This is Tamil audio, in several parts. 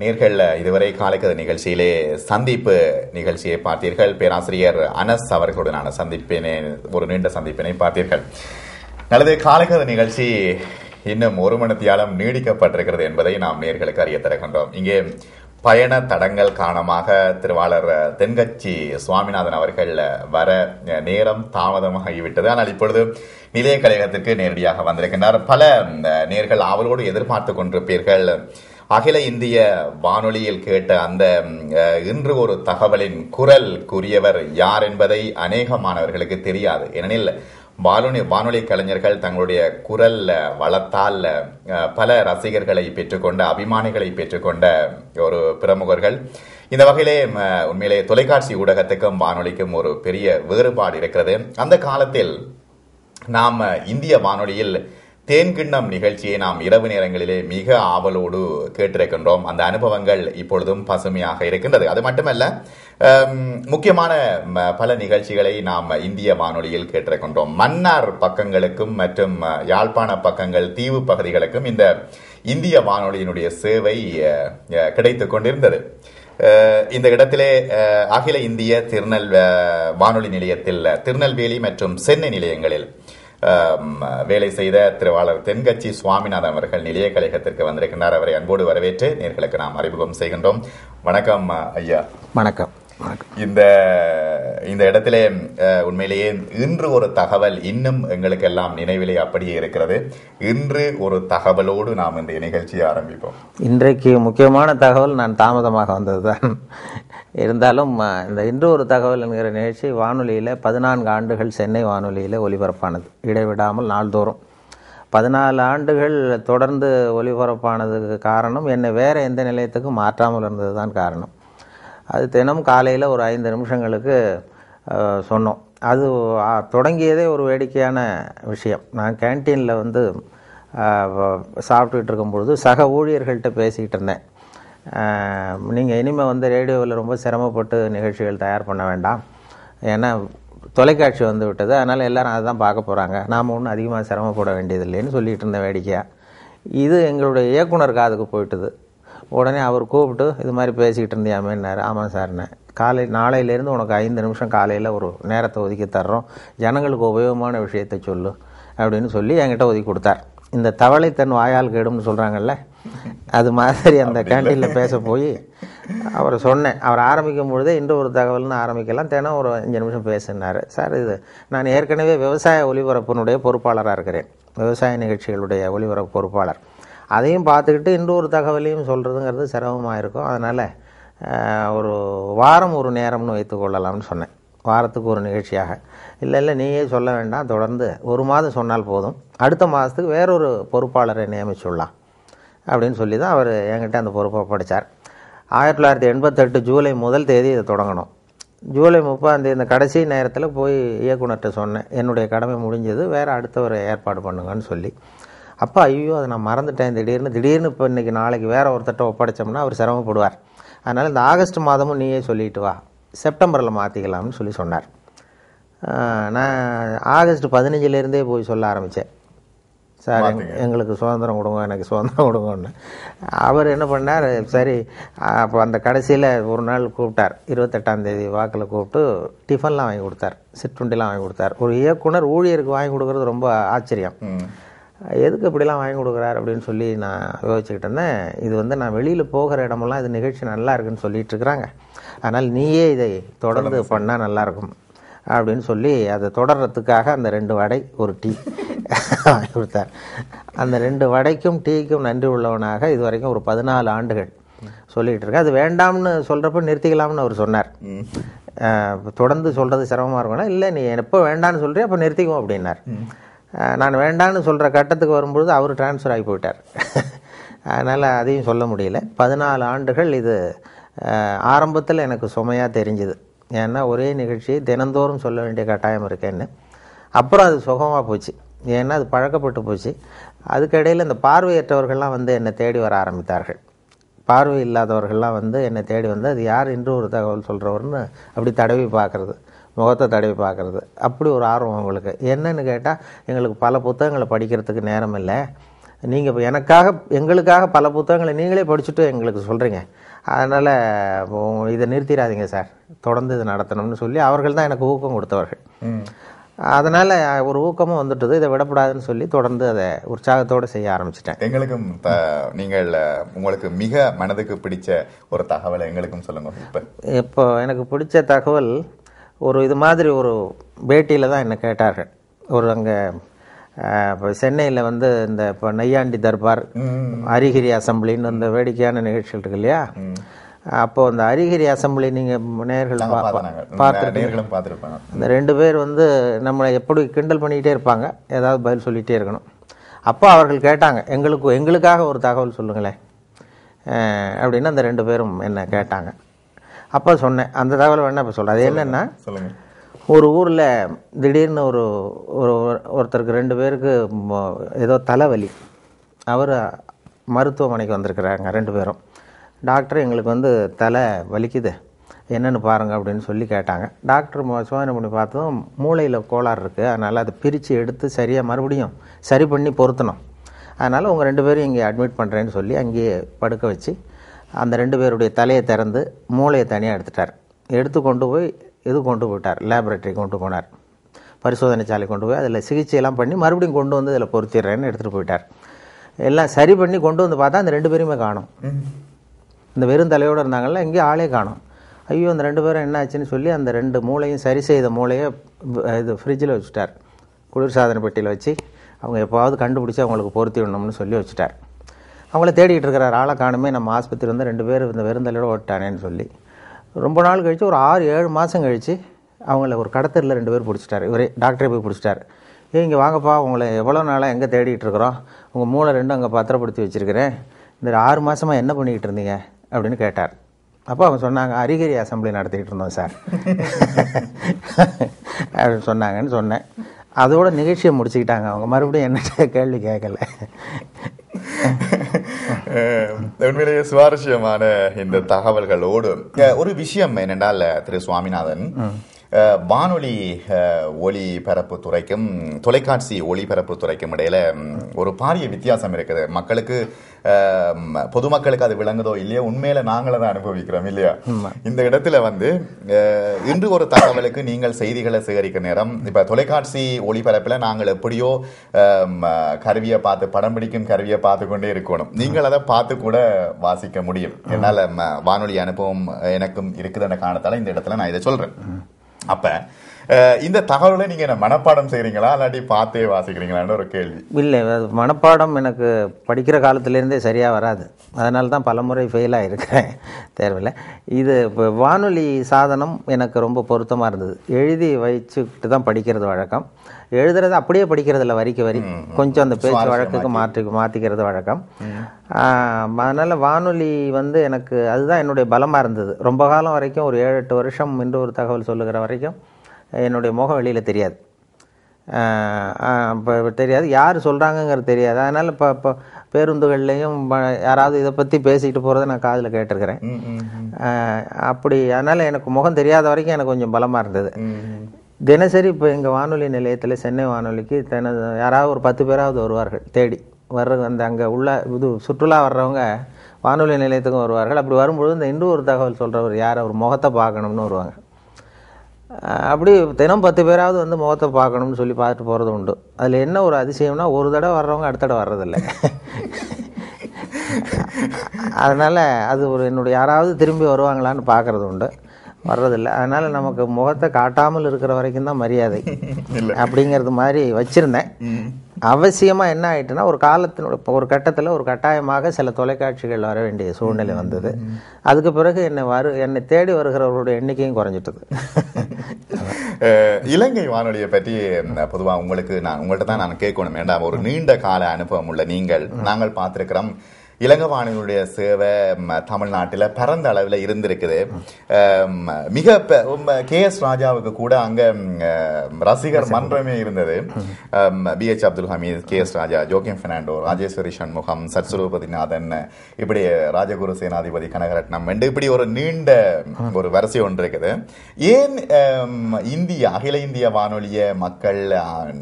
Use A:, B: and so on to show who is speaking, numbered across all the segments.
A: நேர்களில் இதுவரை காலைக்கது நிகழ்ச்சியிலே சந்திப்பு நிகழ்ச்சியை பார்த்தீர்கள். பேராசிரியர் அனஸ் அவர்களுடனான சந்திப்பினை ஒரு நீண்ட சந்திப்பினை பார்த்தீர்கள். நல்லது காலைக்கது நிகழ்ச்சி இன்னும் ஒரு மணித்தியாலம் நீடிக்கப்பட்டிருக்கிறது என்பதை நாம் நேர்களுக்கு அறிய தருகின்றோம். இங்கே பயண தடங்கள் காரணமாக திருவாளர் தென்கட்சி சுவாமிநாதன் அவர்கள் வர நேரம் தாமதமாகிவிட்டது ஆனால் இப்பொழுது நிலைய கழகத்திற்கு நேரடியாக வந்திருக்கின்றார். பல நேர்கள் ஆவலோடு எதிர்பார்த்து கொண்டிருப்பீர்கள். அகில இந்திய வானொலியில் கேட்ட அந்த இன்று ஒரு தகவலின் குரல் கூறியவர் யார் என்பதை அநேக மாணவர்களுக்கு தெரியாது. ஏனெனில் வானொலி வானொலி கலைஞர்கள் தங்களுடைய குரல் வளத்தால் பல ரசிகர்களை பெற்றுக்கொண்ட அபிமானிகளை பெற்றுக்கொண்ட ஒரு பிரமுகர்கள். இந்த வகையிலே உண்மையிலே தொலைக்காட்சி ஊடகத்துக்கும் வானொலிக்கும் ஒரு பெரிய வேறுபாடு இருக்கிறது. அந்த காலத்தில் நாம் இந்திய வானொலியில் தேன்கிண்ணம் நிகழ்ச்சியை நாம் இரவு நேரங்களிலே மிக ஆவலோடு கேட்டிருக்கின்றோம். அந்த அனுபவங்கள் இப்பொழுதும் பசுமையாக இருக்கின்றது. அது மட்டுமல்ல முக்கியமான பல நிகழ்ச்சிகளை நாம் இந்திய வானொலியில் கேட்டிருக்கின்றோம். மன்னார் பக்கங்களுக்கும் மற்றும் யாழ்ப்பாண பக்கங்கள் தீவு பகுதிகளுக்கும் இந்த இந்திய வானொலியினுடைய சேவை கிடைத்து கொண்டிருந்தது. இந்த இடத்திலே அகில இந்திய திருநெல் வானொலி நிலையத்தில் திருநெல்வேலி மற்றும் சென்னை நிலையங்களில் வேலை செய்த திருவாளர் தென்கட்சி சுவாமிநாதன் அவர்கள் நிலைய கழகத்திற்கு வந்திருக்கின்றார். அவரை அன்போடு வரவேற்று நேர்களுக்கு நாம் அறிமுகம் செய்கின்றோம். வணக்கம் ஐயா.
B: வணக்கம்.
A: இந்த இந்த இடத்திலே உண்மையிலேயே இன்று ஒரு தகவல் இன்னும் எங்களுக்கு எல்லாம் நினைவிலே அப்படியே இருக்கிறது. இன்று ஒரு தகவலோடு நாம் இந்த நிகழ்ச்சியை ஆரம்பிப்போம்.
B: இன்றைக்கு முக்கியமான தகவல் நான் தாமதமாக வந்ததுதான். இருந்தாலும் இந்த இன்று ஒரு தகவல் என்கிற நிகழ்ச்சி வானொலியில் பதினான்கு ஆண்டுகள் சென்னை வானொலியில் ஒலிபரப்பானது. இடைவிடாமல் நாள்தோறும். பதினாலு ஆண்டுகள் தொடர்ந்து ஒலிபரப்பானதுக்கு காரணம் என்னை வேறு எந்த நிலையத்துக்கும் மாற்றாமல் இருந்தது தான் காரணம். அது தினம் காலையில் ஒரு ஐந்து நிமிஷங்களுக்கு சொன்னோம். அது தொடங்கியதே ஒரு வேடிக்கையான விஷயம். நான் கேன்டீனில் வந்து சாப்பிட்டுக்கிட்டு இருக்கும்பொழுது சக ஊழியர்கள்ட்ட பேசிக்கிட்டு இருந்தேன். நீங்கள் இனிமேல் வந்து ரேடியோவில் ரொம்ப சிரமப்பட்டு நிகழ்ச்சிகள் தயார் பண்ண வேண்டாம். ஏன்னா தொலைக்காட்சி வந்து விட்டது அதனால் எல்லோரும் அதை தான் பார்க்க போகிறாங்க நாம் ஒன்றும் அதிகமாக சிரமப்பட வேண்டியதில்லைன்னு சொல்லிகிட்டு இருந்த வேடிக்கையாக இது எங்களுடைய இயக்குனர் காதுக்கு போயிட்டுது. உடனே அவர் கூப்பிட்டு இது மாதிரி பேசிக்கிட்டு இருந்தியாமேன்னாரு. ஆமாம் சார்ண்ணே காலை நாளையிலேருந்து உனக்கு ஐந்து நிமிஷம் காலையில் ஒரு நேரத்தை ஒதுக்கி தர்றோம். ஜனங்களுக்கு உபயோகமான விஷயத்தை சொல்லு அப்படின்னு சொல்லி என்கிட்ட ஒதுக்கி கொடுத்தார். இந்த தவளை தன் வாயால் கேடும்னு சொல்கிறாங்கல்ல அது மாதிரி அந்த கேன்டீனில் பேச போய் அவரை சொன்னேன். அவர் ஆரம்பிக்கும் பொழுதே இன்று ஒரு தகவல்னு ஆரம்பிக்கலாம். தினம் ஒரு அஞ்சு நிமிஷம் பேசினார். சார் இது நான் ஏற்கனவே விவசாய ஒலிபரப்பினுடைய பொறுப்பாளராக இருக்கிறேன். விவசாய நிகழ்ச்சிகளுடைய ஒலிபரப்பு பொறுப்பாளர். அதையும் பார்த்துக்கிட்டு இன்று ஒரு தகவலையும் சொல்கிறதுங்கிறது சிரமமாக இருக்கும். அதனால் ஒரு வாரம் ஒரு நேரம்னு வைத்துக்கொள்ளலாம்னு சொன்னேன். வாரத்துக்கு ஒரு நிகழ்ச்சியாக. இல்லை இல்லை நீயே சொல்ல வேண்டாம் தொடர்ந்து ஒரு மாதம் சொன்னால் போதும். அடுத்த மாதத்துக்கு வேறொரு பொறுப்பாளரை நியமிச்சுடலாம் அப்படின்னு சொல்லி தான் அவர் என்கிட்ட அந்த பொறுப்பை படித்தார் ஆயிரத்தி தொள்ளாயிரத்தி எண்பத்தெட்டு ஜூலை முதல் தேதி இதை தொடங்கணும். ஜூலை முப்பாந்தேதி இந்த கடைசி நேரத்தில் போய் இயக்குனர்கிட்ட சொன்னேன் என்னுடைய கடமை முடிஞ்சது வேறு அடுத்தவரை ஏற்பாடு பண்ணுங்கன்னு சொல்லி. அப்போ ஐயோ அதை நான் மறந்துட்டேன் திடீர்னு திடீர்னு இப்போ இன்றைக்கி நாளைக்கு வேறு ஒருத்தட்ட ஒப்படைச்சோம்னா அவர் சிரமப்படுவார். அதனால் இந்த ஆகஸ்ட் மாதமும் நீயே சொல்லிட்டு வா செப்டம்பரில் மாற்றிக்கலாம்னு சொல்லி சொன்னார். நான் ஆகஸ்ட் பதினஞ்சிலேருந்தே போய் சொல்ல ஆரம்பித்தேன் சார் எங்களுக்கு சுதந்திரம் கொடுங்க எனக்கு சுதந்திரம் கொடுங்கன்னு. அவர் என்ன பண்ணார் சரி அப்போ அந்த கடைசியில் ஒரு நாள் கூப்பிட்டார். இருபத்தெட்டாந்தேதி வாக்கில் கூப்பிட்டு டிஃபன்லாம் வாங்கி கொடுத்தார். சிற்றுண்டிலாம் வாங்கி கொடுத்தார். ஒரு இயக்குனர் ஊழியருக்கு வாங்கி கொடுக்குறது ரொம்ப ஆச்சரியம். எதுக்கு இப்படிலாம் வாங்கி கொடுக்குறாரு அப்படின்னு சொல்லி நான் யோசிச்சுக்கிட்டு இருந்தேன். இது வந்து நான் வெளியில் போகிற இடமெல்லாம் இது நிகழ்ச்சி நல்லா இருக்குன்னு சொல்லிட்டு இருக்கிறாங்க. அதனால் நீயே இதை தொடர்ந்து பண்ணால் நல்லாயிருக்கும் அப்படின்னு சொல்லி அதை தொடர்றதுக்காக அந்த ரெண்டு வடை ஒரு டீ வாங்கி கொடுத்தார். அந்த ரெண்டு வடைக்கும் டீக்கும் நன்றி உள்ளவனாக இது வரைக்கும் ஒரு பதினாலு ஆண்டுகள் சொல்லிகிட்டு இருக்கேன் அது வேண்டாம்னு சொல்கிறப்ப நிறுத்திக்கலாம்னு அவர் சொன்னார். தொடர்ந்து சொல்கிறது சிரமமாக இருக்கும்னா இல்லை நீ எப்போ வேண்டான்னு சொல்கிறேன் அப்போ நிறுத்திக்குவோம் அப்படின்னார். நான் வேண்டான்னு சொல்கிற கட்டத்துக்கு வரும்பொழுது அவர் டிரான்ஸ்ஃபர் ஆகி போயிட்டார். அதனால் அதையும் சொல்ல முடியல. பதினாலு ஆண்டுகள் இது ஆரம்பத்தில் எனக்கு சுமையாக தெரிஞ்சுது. ஏன்னா ஒரே நிகழ்ச்சியை தினந்தோறும் சொல்ல வேண்டிய கட்டாயம் இருக்கேன்னு. அப்புறம் அது சுகமாக போச்சு. ஏன்னா அது பழக்கப்பட்டு போச்சு. அதுக்கிடையில் இந்த பார்வையற்றவர்கள்லாம் வந்து என்னை தேடி வர ஆரம்பித்தார்கள். பார்வை இல்லாதவர்கள்லாம் வந்து என்னை தேடி வந்து அது யார்? இன்று ஒரு தகவல் சொல்கிறவர்னு அப்படி தடவி பார்க்குறது முகத்தை தடவி பார்க்குறது. அப்படி ஒரு ஆர்வம் அவங்களுக்கு என்னன்னு கேட்டால் எங்களுக்கு பல புத்தகங்களை படிக்கிறதுக்கு நேரம் இல்லை. நீங்கள் இப்போ எனக்காக எங்களுக்காக பல புத்தகங்களை நீங்களே படிச்சுட்டு எங்களுக்கு சொல்கிறீங்க அதனால் இதை நிறுத்திடாதீங்க சார். தொடர்ந்து இது நடத்தணும்னு சொல்லி அவர்கள் தான் எனக்கு ஊக்கம் கொடுத்தவர்கள். அதனால் ஒரு ஊக்கமும் வந்துட்டது இதை விடக்கூடாதுன்னு சொல்லி தொடர்ந்து அதை உற்சாகத்தோடு செய்ய ஆரம்பிச்சிட்டேன்.
A: எங்களுக்கும் த- நீங்கள் உங்களுக்கு மிக மனதுக்கு பிடிச்ச ஒரு தகவலை எங்களுக்கும் சொல்லுங்க இப்ப.
B: இப்போ எனக்கு பிடிச்ச தகவல் ஒரு இது மாதிரி ஒரு பேட்டியில் தான் என்னை கேட்டார்கள். ஒரு அங்கே இப்போ சென்னையில் வந்து இந்த இப்போ நையாண்டி தர்பார் அரிகிரி அசம்பிளின்னு இந்த வேடிக்கையான நிகழ்ச்சிகள் இருக்கு இல்லையா? அப்போ அந்த அரிகிரி அசம்பிளி நீங்கள் நேர்கள்
A: நாங்க பார்த்தோம்
B: பார்த்துருக்கீங்க.
A: நேர்களும் பார்த்துருப்பாங்க
B: அந்த ரெண்டு பேர் வந்து நம்மளை எப்படி கிண்டல் பண்ணிக்கிட்டே இருப்பாங்க ஏதாவது பதில் சொல்லிகிட்டே இருக்கணும். அப்போ அவர்கள் கேட்டாங்க எங்களுக்கு எங்களுக்காக ஒரு தகவல் சொல்லுங்களேன். அப்படின்னு அந்த ரெண்டு பேரும் என்ன கேட்டாங்க. அப்போ சொன்னேன் அந்த தகவல் வேணா இப்போ சொல்கிறேன் அது என்னென்னா
A: சொல்லுங்க.
B: ஒரு ஊரில் திடீர்னு ஒரு ஒரு ஒருத்தருக்கு ரெண்டு பேருக்கு ஏதோ தலைவலி. அவர் மருத்துவமனைக்கு வந்திருக்கிறாங்க ரெண்டு பேரும். டாக்டர் எங்களுக்கு வந்து தலை வலிக்குது என்னென்னு பாருங்கள் அப்படின்னு சொல்லி கேட்டாங்க. டாக்டர் சோதனை பண்ணி பார்த்ததும் மூளையில் கோளாறு இருக்குது அதனால் அதை பிரித்து எடுத்து சரியாக மறுபடியும் சரி பண்ணி பொருத்தணும். அதனால் உங்கள் ரெண்டு பேரும் இங்கே அட்மிட் பண்ணுறேன்னு சொல்லி அங்கேயே படுக்க வச்சு அந்த ரெண்டு பேருடைய தலையை திறந்து மூளையை தனியாக எடுத்துட்டார். எடுத்து கொண்டு போய் இது கொண்டு போயிட்டார் லேபரேட்டரி கொண்டு போனார். பரிசோதனை சாலை கொண்டு போய் அதில் சிகிச்சையெல்லாம் பண்ணி மறுபடியும் கொண்டு வந்து இதில் பொருத்திடுறேன்னு எடுத்துகிட்டு போயிட்டார். எல்லாம் சரி பண்ணி கொண்டு வந்து பார்த்தா அந்த ரெண்டு பேருமே காணும். இந்த வெறும் தலையோடு இருந்தாங்கல்ல எங்கேயும் ஆளே காணும். ஐயோ அந்த ரெண்டு பேரும் என்ன ஆச்சுன்னு சொல்லி அந்த ரெண்டு மூளையும் சரி செய்த மூளையை இது ஃப்ரிட்ஜில் வச்சுட்டார். குளிர்சாதன பெட்டியில் வச்சு அவங்க எப்போவாவது கண்டுபிடிச்சி அவங்களுக்கு பொருத்தி விடணும்னு சொல்லி வச்சுட்டார். அவங்கள தேடிட்டு இருக்கிறார் ஆளை காணுமே நம்ம ஆஸ்பத்திரி வந்து ரெண்டு பேர் இந்த வெறுந்தலையோடு ஓட்டானேன்னு சொல்லி ரொம்ப நாள் கழித்து ஒரு ஆறு ஏழு மாதம் கழித்து அவங்கள ஒரு கடத்தரில் ரெண்டு பேர் பிடிச்சிட்டாரு. இவரே டாக்டரே போய் பிடிச்சிட்டார். ஏ இங்கே வாங்கப்பா உங்களை எவ்வளோ நாளாக எங்கே தேடிட்டு இருக்கிறோம்? உங்கள் மூளை ரெண்டும் அங்கே பத்திரப்படுத்தி வச்சுருக்கிறேன். இந்த ஆறு மாதமாக என்ன பண்ணிக்கிட்டு இருந்தீங்க? அப்படின்னு கேட்டார். அப்போ அவங்க சொன்னாங்க அரிகரி அசம்பிளி நடத்திக்கிட்டு இருந்தோம் சார். அப்படின்னு சொன்னாங்கன்னு சொன்னேன். அதோட நிகழ்ச்சியை முடிச்சுக்கிட்டாங்க. அவங்க மறுபடியும் என்ன கேள்வி கேட்கல.
A: உண்மையிலேயே சுவாரஸ்யமான இந்த தகவல்களோடு ஒரு விஷயம் என்னென்றால் திரு சுவாமிநாதன். வானொலி ஒளிபரப்பு துறைக்கும் தொலைக்காட்சி ஒளிபரப்பு துறைக்கும் இடையில ஒரு பாரிய வித்தியாசம் இருக்குது. மக்களுக்கு பொதுமக்களுக்கு அது விளங்குதோ இல்லையோ உண்மையில நாங்கள தான் அனுபவிக்கிறோம் இல்லையா? இந்த இடத்துல வந்து இன்று ஒரு தகவலுக்கு நீங்கள் செய்திகளை சேகரிக்க நேரம் இப்ப தொலைக்காட்சி ஒளிபரப்புல நாங்கள் எப்படியோ கருவியை பார்த்து படம் பிடிக்கும் கருவியை பார்த்து கொண்டே இருக்கணும். நீங்கள் அதை பார்த்து கூட வாசிக்க முடியும். என்னால வானொலி அனுபவம் எனக்கும் இருக்குதுன்ற காரணத்தால இந்த இடத்துல நான் இதை சொல்றேன். அப்ப அஹ், இந்த தகவலை நீங்க என்ன மனப்பாடம் செய்றீங்களா? இல்லாட்டி பார்த்தே வாசிக்கிறீங்களான்னு ஒரு கேள்வி.
B: இல்லை மனப்பாடம் எனக்கு படிக்கிற காலத்துலேருந்தே சரியாக வராது. அதனால தான் பலமுறை ஃபெயில் ஆகிருக்கிறேன் தேர்வில் இது இப்போ வானொலி சாதனம் எனக்கு ரொம்ப பொருத்தமாக இருந்தது. எழுதி வச்சுக்கிட்டு தான் படிக்கிறது வழக்கம். எழுதுறது அப்படியே படிக்கிறது இல்லை வரிக்கு வரி. கொஞ்சம் அந்த பேச்சு வழக்குக்கு மாற்றி மாற்றிக்கிறது வழக்கம். அதனால் வானொலி வந்து எனக்கு அதுதான் என்னுடைய பலமாக இருந்தது. ரொம்ப காலம் வரைக்கும் ஒரு ஏழு எட்டு வருஷம் இன்று ஒரு தகவல் சொல்லுகிற வரைக்கும் என்னுடைய முகம் வெளியில் தெரியாது. இப்போ தெரியாது. யார் சொல்கிறாங்கங்கிறது தெரியாது. அதனால் இப்போ இப்போ பேருந்துகள்லேயும் யாராவது இதை பற்றி பேசிக்கிட்டு போகிறத நான் காதில் கேட்டிருக்கிறேன். அப்படி அதனால் எனக்கு முகம் தெரியாத வரைக்கும் எனக்கு கொஞ்சம் பலமாக இருந்தது. தினசரி இப்போ எங்கள் வானொலி நிலையத்தில் சென்னை வானொலிக்கு தின யாராவது ஒரு பத்து பேராவது வருவார்கள் தேடி. வர்ற அந்த அங்கே உள்ள இது சுற்றுலா வர்றவங்க வானொலி நிலையத்துக்கும் வருவார்கள். அப்படி வரும்பொழுது இந்த இன்னும் ஒரு தகவல் சொல்கிறவர் யார்? அவர் முகத்தை பார்க்கணும்னு வருவாங்க. அப்படி தினம் பத்து பேராவது வந்து முகத்தை பார்க்கணும்னு சொல்லி பார்த்துட்டு போகிறது உண்டு. அதில் என்ன ஒரு அதிசயம்னா ஒரு தடவை வர்றவங்க அடுத்த தடவை வர்றதில்ல. அதனால் அது ஒரு என்னுடைய யாராவது திரும்பி வருவாங்களான்னு பார்க்கறது உண்டு. வர்றதில்ல. அதனால் நமக்கு முகத்தை காட்டாமல் இருக்கிற வரைக்கும் தான் மரியாதை. அப்படிங்கிறது மாதிரி வச்சுருந்தேன். அவசியமாக என்ன ஆயிட்டுன்னா ஒரு காலத்தினோட இப்போ ஒரு கட்டத்தில் ஒரு கட்டாயமாக சில தொலைக்காட்சிகள் வர வேண்டிய சூழ்நிலை வந்தது. அதுக்கு பிறகு என்னை வரு என்னை தேடி வருகிறவர்களுடைய எண்ணிக்கையும் குறைஞ்சிட்டது.
A: இலங்கை வானொலியை பற்றி ம், பொதுவா உங்களுக்கு நான் உங்கள்ட்ட தான் நான் கேட்கணும். வேண்டாம் ஒரு நீண்ட கால அனுபவம் உள்ள நீங்கள் நாங்கள் பார்த்திருக்கிறோம் இலங்கை வானொலியுடைய சேவை தமிழ்நாட்டுல பரந்த அளவுல இருந்திருக்குது. மிக கே எஸ் ராஜாவுக்கு கூட அங்க ரசிகர் மன்றமே இருந்தது. B H Abdul Hameed K S Raja Joachim Fernando Rajeswari Shanmugam Sathsurupathinathan இப்படி ராஜகுரு சேனாதிபதி கனகரட்னம் என்று இப்படி ஒரு நீண்ட ஒரு வரிசை ஒன்று இருக்குது. ஏன் இந்திய அகில இந்திய வானொலிய மக்கள்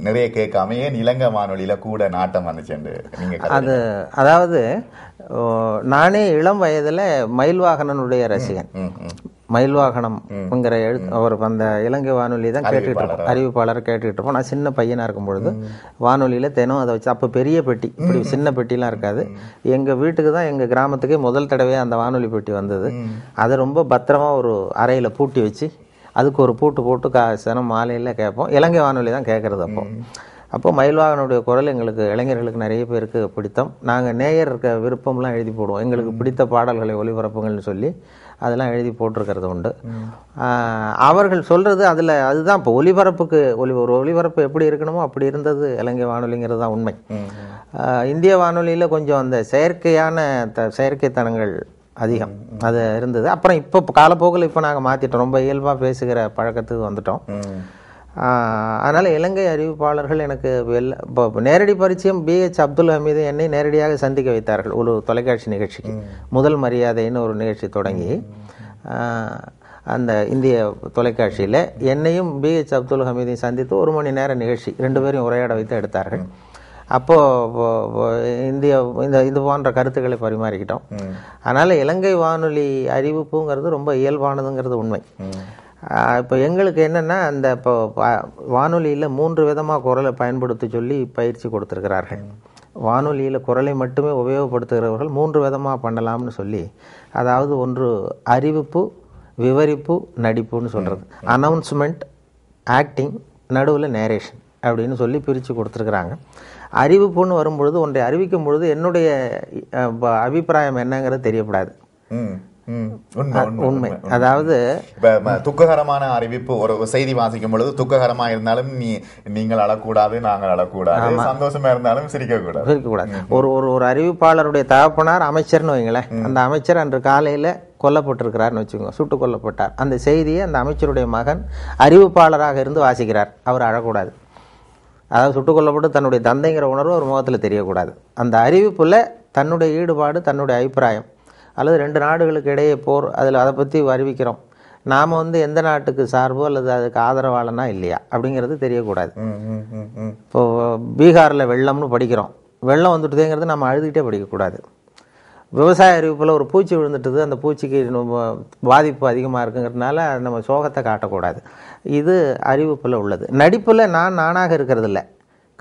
A: நிறைய கேட்காம ஏன் இலங்கை வானொலியில கூட நாட்டம் கருதுறீங்க?
B: அது அதாவது நானே இளம் வயதுல மயில்வாகனனுடைய ரசிகன். மயில்வாகனம்ங்கிற எழுத்து அவர் அந்த இலங்கை வானொலி தான் கேட்டுட்டு இருப்போம் அறிவிப்பாளர் கேட்டுக்கிட்டு இருப்போம் நான் சின்ன பையனா இருக்கும் பொழுது வானொலியில தினம் அதை வச்சு அப்போ பெரிய பெட்டி இப்படி சின்ன பெட்டிலாம் இருக்காது. எங்க வீட்டுக்கு தான் எங்க கிராமத்துக்கே முதல் தடவை அந்த வானொலி பெட்டி வந்தது. அதை ரொம்ப பத்திரமா ஒரு அறையில பூட்டி வச்சு அதுக்கு ஒரு பூட்டு போட்டு கா தினம் மாலையில கேட்போம். இலங்கை வானொலி தான் கேட்கறது அப்போ. அப்போ மயில்வாகனுடைய குரல் எங்களுக்கு இளைஞர்களுக்கு நிறைய பேருக்கு பிடித்தம். நாங்கள் நேயர் இருக்க விருப்பம்லாம் எழுதி போடுவோம். எங்களுக்கு பிடித்த பாடல்களை ஒளிபரப்புங்கள்னு சொல்லி அதெல்லாம் எழுதி போட்டிருக்கிறது உண்டு. அவர்கள் சொல்றது அதில் அதுதான். இப்போ ஒலிபரப்புக்கு ஒலி ஒரு ஒலிபரப்பு எப்படி இருக்கணுமோ அப்படி இருந்தது. இலங்கை வானொலிங்கிறது தான் உண்மை. இந்திய வானொலியில் கொஞ்சம் அந்த செயற்கையான த செயற்கைத்தனங்கள் அதிகம் அது இருந்தது. அப்புறம் இப்போ காலப்போக்கில் இப்போ நாங்கள் மாற்றிட்டோம் ரொம்ப இயல்பாக பேசுகிற பழக்கத்துக்கு வந்துட்டோம். அதனால இலங்கை அறிவிப்பாளர்கள் எனக்கு வெள்ள இப்போ நேரடி பரிச்சயம் பிஹெச் அப்துல் ஹமீது என்னை நேரடியாக சந்திக்க வைத்தார்கள். ஒரு தொலைக்காட்சி நிகழ்ச்சிக்கு. முதல் மரியாதைன்னு ஒரு நிகழ்ச்சி தொடங்கி அந்த இந்திய தொலைக்காட்சியில் என்னையும் பிஹெச் அப்துல் ஹமீதையும் சந்தித்து ஒரு மணி நேர நிகழ்ச்சி ரெண்டு பேரையும் உரையாட வைத்து எடுத்தார்கள். அப்போ இப்போ- இப்போ இந்திய இந்த இது போன்ற கருத்துக்களை பரிமாறிக்கிட்டோம். அதனால இலங்கை வானொலி அறிவிப்புங்கிறது ரொம்ப இயல்பானதுங்கிறது உண்மை. இப்போ எங்களுக்கு என்னன்னா அந்த இப்போ வானொலியில மூன்று விதமா குரலை பயன்படுத்த சொல்லி பயிற்சி கொடுத்திருக்கிறார்கள். வானொலியில குரலை மட்டுமே உபயோகப்படுத்துகிறவர்கள் மூன்று விதமா பண்ணலாம்னு சொல்லி அதாவது ஒன்று அறிவிப்பு விவரிப்பு நடிப்புன்னு சொல்றது. அனௌன்ஸ்மெண்ட் ஆக்டிங் நடுவில் நேரேஷன் அப்படின்னு சொல்லி பிரித்து கொடுத்துருக்குறாங்க. அறிவிப்புன்னு வரும்பொழுது ஒன்றை அறிவிக்கும் பொழுது என்னுடைய அபிப்பிராயம் என்னங்கிறது தெரியப்படாது.
A: உண்மை,
B: அதாவது
A: துக்ககரமான அறிவிப்பு ஒரு செய்தி வாசிக்கும் பொழுது துக்ககரமா இருந்தாலும் நீ நீங்கள் அழக்கூடாது நாங்கள் அழக்கூடாது. சந்தோஷமா இருந்தாலும் சிரிக்க கூடாது
B: ஒரு ஒரு ஒரு அறிவிப்பாளருடைய தகப்பனார் அமைச்சர்னு வைங்களேன். அந்த அமைச்சர் அன்று காலையில கொல்லப்பட்டிருக்கிறார்னு வச்சுக்கோங்க. சுட்டு கொல்லப்பட்டார். அந்த செய்தியை அந்த அமைச்சருடைய மகன் அறிவிப்பாளராக இருந்து வாசிக்கிறார். அவர் அழக்கூடாது. அதாவது சுட்டுக் கொல்லப்பட்டு தன்னுடைய தந்தைங்கிற உணர்வு ஒரு முகத்தில் தெரியக்கூடாது. அந்த அறிவிப்புல தன்னுடைய ஈடுபாடு தன்னுடைய அபிப்பிராயம் அல்லது ரெண்டு நாடுகளுக்கு இடையே போர் அதில் அதை பற்றி அறிவிக்கிறோம். நாம் வந்து எந்த நாட்டுக்கு சார்போ அல்லது அதுக்கு ஆதரவாளனா இல்லையா அப்படிங்கிறது தெரியக்கூடாது.
A: ம், ம், ம், ம்.
B: இப்போ பீகாரில் வெள்ளம்னு படிக்கிறோம். வெள்ளம் வந்துட்டுதேங்கிறது நம்ம அழுதுகிட்டே படிக்கக்கூடாது. விவசாய அறிவிப்பில் ஒரு பூச்சி விழுந்துட்டுது அந்த பூச்சிக்கு பாதிப்பு அதிகமாக இருக்குங்கிறதுனால நம்ம சோகத்தை காட்டக்கூடாது. இது அறிவிப்பில் உள்ளது. நடிப்பில் நான் நானாக இருக்கிறது இல்லை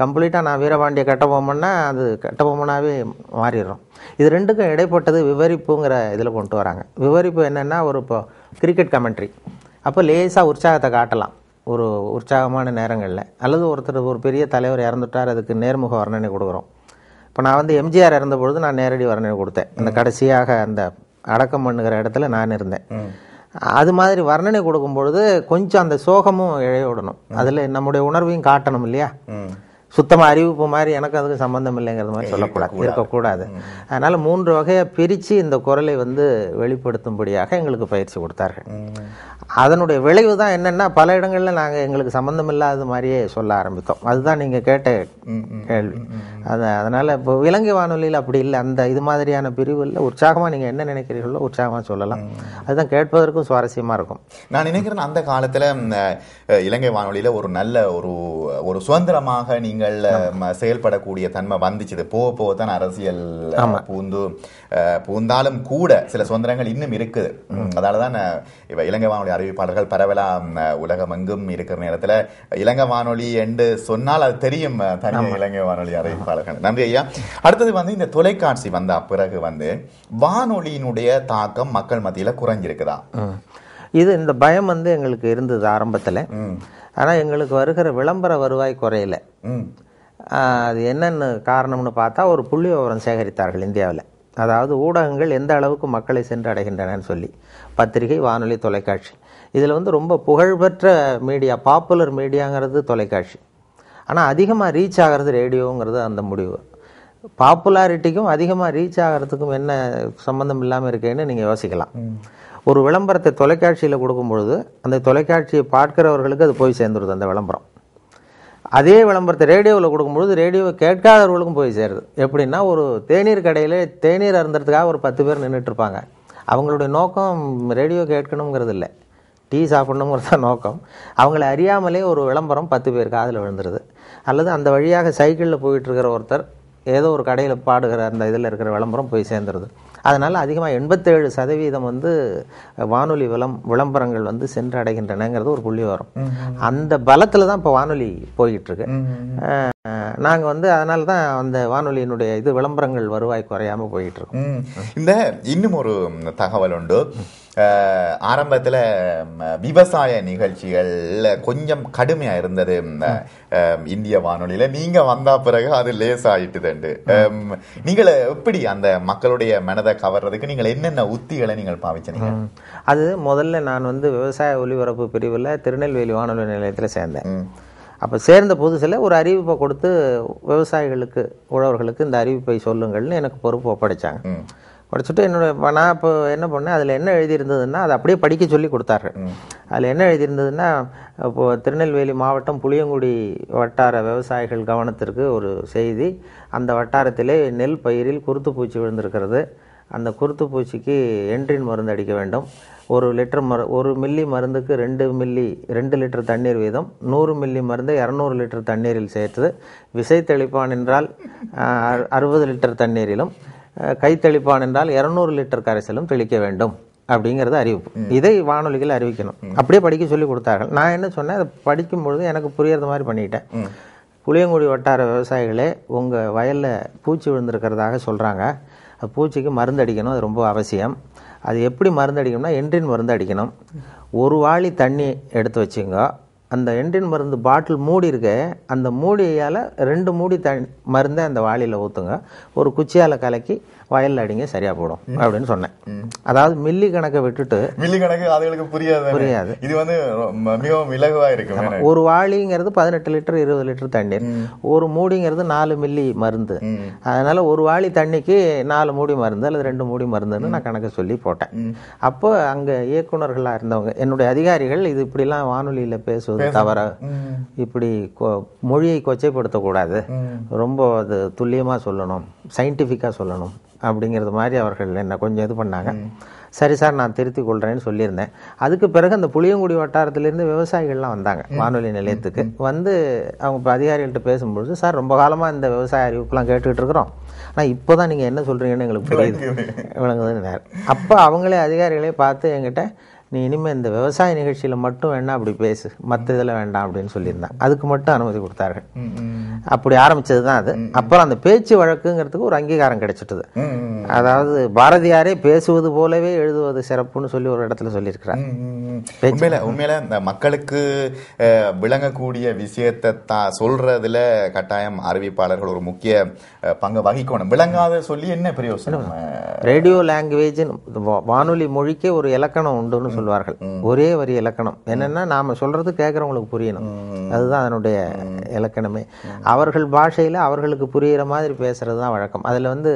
B: கம்ப்ளீட்டாக நான் வீரபாண்டிய கட்டபொம்மன்னா அது கட்டபொம்மனாவே மாறிடுறோம். இது ரெண்டுக்கும் இடைப்பட்டது விவரிப்புங்கிற இதில் கொண்டு வராங்க. விவரிப்பு என்னென்னா ஒரு இப்போ கிரிக்கெட் கமெண்ட்ரி அப்போ லேசாக உற்சாகத்தை காட்டலாம். ஒரு உற்சாகமான நேரங்களில். அல்லது ஒருத்தர் ஒரு பெரிய தலைவர் இறந்துட்டார் அதுக்கு நேர்முக வர்ணனை கொடுக்குறோம். இப்போ நான் வந்து எம்ஜிஆர் இருந்த பொழுது நான் நேரடி வர்ணனை கொடுத்தேன். அந்த கடைசியாக அந்த அடக்கம் பண்ணுகிற இடத்துல நான் இருந்தேன். அது மாதிரி வர்ணனை கொடுக்கும் பொழுது கொஞ்சம் அந்த சோகமும் இழைய விடணும் அதில் நம்முடைய உணர்வையும் காட்டணும் இல்லையா. சுத்தமாக அறிவிப்பு மாதிரி எனக்கு அதுக்கு சம்பந்தம் இல்லைங்கிறது மாதிரி சொல்லக்கூடாது. இருக்கக்கூடாது. அதனால மூன்று வகையை பிரித்து இந்த குரலை வந்து வெளிப்படுத்தும்படியாக எங்களுக்கு பயிற்சி கொடுத்தார்கள். அதனுடைய விளைவு தான் என்னன்னா பல இடங்களில் நாங்கள் எங்களுக்கு சம்பந்தம் இல்லாத மாதிரியே சொல்ல ஆரம்பித்தோம். அதுதான் நீங்கள் கேட்ட கேள்வி. அது அதனால இப்போ இலங்கை வானொலியில் அப்படி இல்லை. அந்த இது மாதிரியான பிரிவில் உற்சாகமாக நீங்கள் என்ன நினைக்கிறீர்களோ உற்சாகமாக சொல்லலாம். அதுதான் கேட்பதற்கும் சுவாரஸ்யமாக இருக்கும்.
A: நான் நினைக்கிறேன் அந்த காலத்துல இலங்கை வானொலியில ஒரு நல்ல ஒரு ஒரு சுதந்திரமாக நீங்கள் ம, செயல்படக்கூடிய தன்மை வந்துச்சுது. போக போக தான் அரசியல் பூந்து பூந்தாலும் கூட சில சுதந்திரங்கள் இன்னும் இருக்குது. அஹ், இப்ப இலங்கை வானொலி அறிவிப்பாளர்கள் பரவலா உலகம் எங்கும் இருக்கிற நேரத்துல இலங்கை வானொலி என்று சொன்னால் அது தெரியும் தனியாக இலங்கை வானொலி அறிவிப்பாளர்கள். நன்றி ஐயா. அடுத்தது வந்து இந்த தொலைக்காட்சி வந்த பிறகு வந்து வானொலியினுடைய தாக்கம் மக்கள் மத்தியில குறைஞ்சிருக்குதா.
B: இது இந்த பயம் வந்து எங்களுக்கு இருந்தது ஆரம்பத்தில். ஆனால் எங்களுக்கு வருகிற விளம்பர வருவாய் குறையல. அது என்னன்னு காரணம்னு பார்த்தா ஒரு புள்ளி விவரம் சேகரித்தார்கள் இந்தியாவில். அதாவது ஊடகங்கள் எந்த அளவுக்கு மக்களை சென்று அடைகின்றனன்னு சொல்லி. பத்திரிகை வானொலி தொலைக்காட்சி. இதில் வந்து ரொம்ப புகழ்பெற்ற மீடியா பாப்புலர் மீடியாங்கிறது தொலைக்காட்சி. ஆனால் அதிகமாக ரீச் ஆகிறது ரேடியோங்கிறது அந்த முடிவு. பாப்புலாரிட்டிக்கும் அதிகமாக ரீச் ஆகிறதுக்கும் என்ன சம்மந்தம் இல்லாமல் இருக்கேன்னு நீங்கள் யோசிக்கலாம். ஒரு விளம்பரத்தை தொலைக்காட்சியில் கொடுக்கும் பொழுது அந்த தொலைக்காட்சியை பார்க்கிறவர்களுக்கு அது போய் சேர்ந்துருது அந்த விளம்பரம். அதே விளம்பரத்தை ரேடியோவில் கொடுக்கும்பொழுது ரேடியோவை கேட்காதவர்களுக்கும் போய் சேருது. எப்படின்னா ஒரு தேநீர் கடையில் தேநீர் அருந்துறதுக்காக ஒரு பத்து பேர் நின்றுட்டுருப்பாங்க அவங்களுடைய நோக்கம் ரேடியோ கேட்கணுங்கிறது இல்லை. டீ சாப்பிடணுங்கிறது தான் நோக்கம். அவங்கள அறியாமலே ஒரு விளம்பரம் பத்து பேர் காதில் விழுந்துருது. அல்லது அந்த வழியாக சைக்கிளில் போயிட்டுருக்கிற ஒருத்தர் ஏதோ ஒரு கடையில் பாடுகிற அந்த இதில் இருக்கிற விளம்பரம் போய் சேர்ந்துருது. அதனால் அதிகமாக எண்பத்தேழு சதவீதம் வந்து வானொலி விளம் விளம்பரங்கள் வந்து சென்று அடைகின்றனங்கிறது ஒரு புள்ளி வரும். அந்த பலத்தில் தான் இப்போ வானொலி போய்கிட்டு இருக்கு நாங்கள் வந்து அதனால தான் அந்த வானொலியினுடைய இது விளம்பரங்கள் வருவாய் குறையாம போயிட்டு இருக்கோம்
A: ம். இந்த இன்னும் ஒரு தகவல் உண்டு. ஆரம்பத்துல விவசாய நிகழ்ச்சிகள்ல கொஞ்சம் கடுமையா இருந்தது இந்திய வானொலியில நீங்க வந்த பிறகு அது லேசாயிட்டுதுண்டு அம், நீங்கள் எப்படி அந்த மக்களுடைய மனதை கவர்றதுக்கு நீங்கள் என்னென்ன உத்திகளை நீங்கள் பாவிச்சீங்க.
B: அது முதல்ல நான் வந்து விவசாய ஒலிபரப்பு பிரிவில் திருநெல்வேலி வானொலி நிலையத்தில் சேர்ந்தேன். அப்போ சேர்ந்த புதுசில் ஒரு அறிவிப்பை கொடுத்து விவசாயிகளுக்கு உழவர்களுக்கு இந்த அறிவிப்பை சொல்லுங்கள்னு எனக்கு பொறுப்பு ஒப்படைச்சாங்க. படிச்சுட்டு என்னோட நான் இப்போ என்ன பண்ணேன் அதில் என்ன எழுதியிருந்ததுன்னா அதை அப்படியே படிக்க சொல்லி கொடுத்தார்கள் அதில் என்ன எழுதியிருந்ததுன்னா இப்போ திருநெல்வேலி மாவட்டம் புளியங்குடி வட்டார விவசாயிகள் கவனத்திற்கு ஒரு செய்தி. அந்த வட்டாரத்திலே நெல் பயிரில் குருத்துப்பூச்சி விழுந்திருக்கிறது. அந்த குருத்துப்பூச்சிக்கு என்ட்ரின் மருந்து அடிக்க வேண்டும். ஒரு லிட்டர் மரு ஒரு மில்லி மருந்துக்கு ரெண்டு மில்லி ரெண்டு லிட்டர் தண்ணீர் வீதம் நூறு மில்லி மருந்தை இரநூறு லிட்டர் தண்ணீரில் சேர்த்து விசை தெளிப்பான் என்றால் அறுபது லிட்டர் தண்ணீரிலும் அஹ், கை தெளிப்பான் என்றால் இரநூறு லிட்டர் கரைசலும் தெளிக்க வேண்டும் அப்படிங்கிறது அறிவிப்பு. இதை வானொலிகள் அறிவிக்கணும். அப்படியே படிக்க சொல்லி கொடுத்தார்கள். நான் என்ன சொன்னேன்? அதை படிக்கும் பொழுது எனக்கு புரியறது மாதிரி பண்ணிட்டேன். புளியங்குடி வட்டார விவசாயிகளே உங்கள் வயலில் பூச்சி விழுந்திருக்கிறதாக சொல்கிறாங்க பூச்சிக்கு மருந்து அடிக்கணும் அது ரொம்ப அவசியம். அது எப்படி மருந்து அடிக்கணும்னா என்ட்ரின் மருந்து அடிக்கணும். ஒரு வாளி தண்ணி எடுத்து வச்சுங்க. அந்த எண்டின் மருந்து பாட்டில் மூடி இருக்க அந்த மூடியால் ரெண்டு மூடி த மருந்தை அந்த வாளியில் ஊற்றுங்க ஒரு குச்சியால் கலக்கி வயலில் அடிங்க சரியாக போடும் அப்படின்னு சொன்னேன். அதாவது மில்லி கணக்கை விட்டுட்டு
A: மில்லி கணக்கு அதுகளுக்கு புரியாது.
B: புரியாது.
A: இது வந்து மிகவும் இலகுவா இருக்கும்
B: ஒரு வாளிங்கிறது பதினெட்டு லிட்டர் இருபது லிட்டர் தண்ணீர். ஒரு மூடிங்கிறது நாலு மில்லி மருந்து. அதனால ஒரு வாளி தண்ணிக்கு நாலு மூடி மருந்து அல்லது ரெண்டு மூடி மருந்துன்னு நான் கணக்கு சொல்லி போட்டேன். அப்போ அங்க இயக்குனர்களா இருந்தவங்க என்னுடைய அதிகாரிகள் இது இப்படிலாம் வானொலியில பேசுவது தவற இப்படி மொழியை கொச்சைப்படுத்தக்கூடாது. ரொம்ப அது துல்லியமா சொல்லணும் சயின்டிஃபிக்கா சொல்லணும். அப்படிங்கிறது மாதிரி அவர்கள் என்னை கொஞ்சம் இது பண்ணாங்க. சரி சார் நான் திருத்திக் கொள்றேன்னு சொல்லியிருந்தேன். அதுக்கு பிறகு அந்த புளியங்குடி வட்டாரத்திலிருந்து விவசாயிகள்லாம் வந்தாங்க வானொலி நிலையத்துக்கு. வந்து அவங்க இப்ப அதிகாரிகள்ட்ட பேசும்பொழுது சார் ரொம்ப காலமாக இந்த விவசாய அறிவிப்புலாம் கேட்டுக்கிட்டு இருக்கிறோம். ஆனால் இப்போ தான் நீங்கள் என்ன சொல்கிறீங்கன்னு எங்களுக்கு புரியுது விளங்குதுன்னு அப்போ அவங்களே அதிகாரிகளே பார்த்து என்கிட்ட நீ இனிமேல் இந்த விவசாய நிகழ்ச்சியில் மட்டும் வேணா அப்படி பேசு. மற்ற இதில் வேண்டாம் அப்படின்னு சொல்லியிருந்தேன். அதுக்கு மட்டும் அனுமதி கொடுத்தார்கள். அப்படி ஆரம்பிச்சது தான் அது அப்புறம் அந்த பேச்சு வழக்குங்கிறதுக்கு ஒரு அங்கீகாரம் கிடைச்சிட்டது. அதாவது பாரதியாரே பேசுவது போலவே எழுதுவது சிறப்புன்னு சொல்லி ஒரு இடத்துல சொல்லியிருக்கிறார்.
A: உண்மையில உண்மையில இந்த மக்களுக்கு விளங்கக்கூடிய விஷயத்தை தான் சொல்றதுல கட்டாயம் அறிவிப்பாளர்கள் ஒரு முக்கிய பங்கு வகிக்கணும். விளங்காத சொல்லி என்ன பிரயோசனம்?
B: ரேடியோ லாங்குவேஜ் வானொலி மொழிக்கே ஒரு இலக்கணம் உண்டுன்னு சொல்வார்கள். ஒரே வரி இலக்கணம். என்னன்னா நாம சொல்றது கேட்கறவங்களுக்கு புரியணும். அதுதான் அதனுடைய இலக்கணமே. அவர்கள் பாஷையில அவர்களுக்கு புரியிற மாதிரி பேசுறது தான் வழக்கம். அதுல வந்து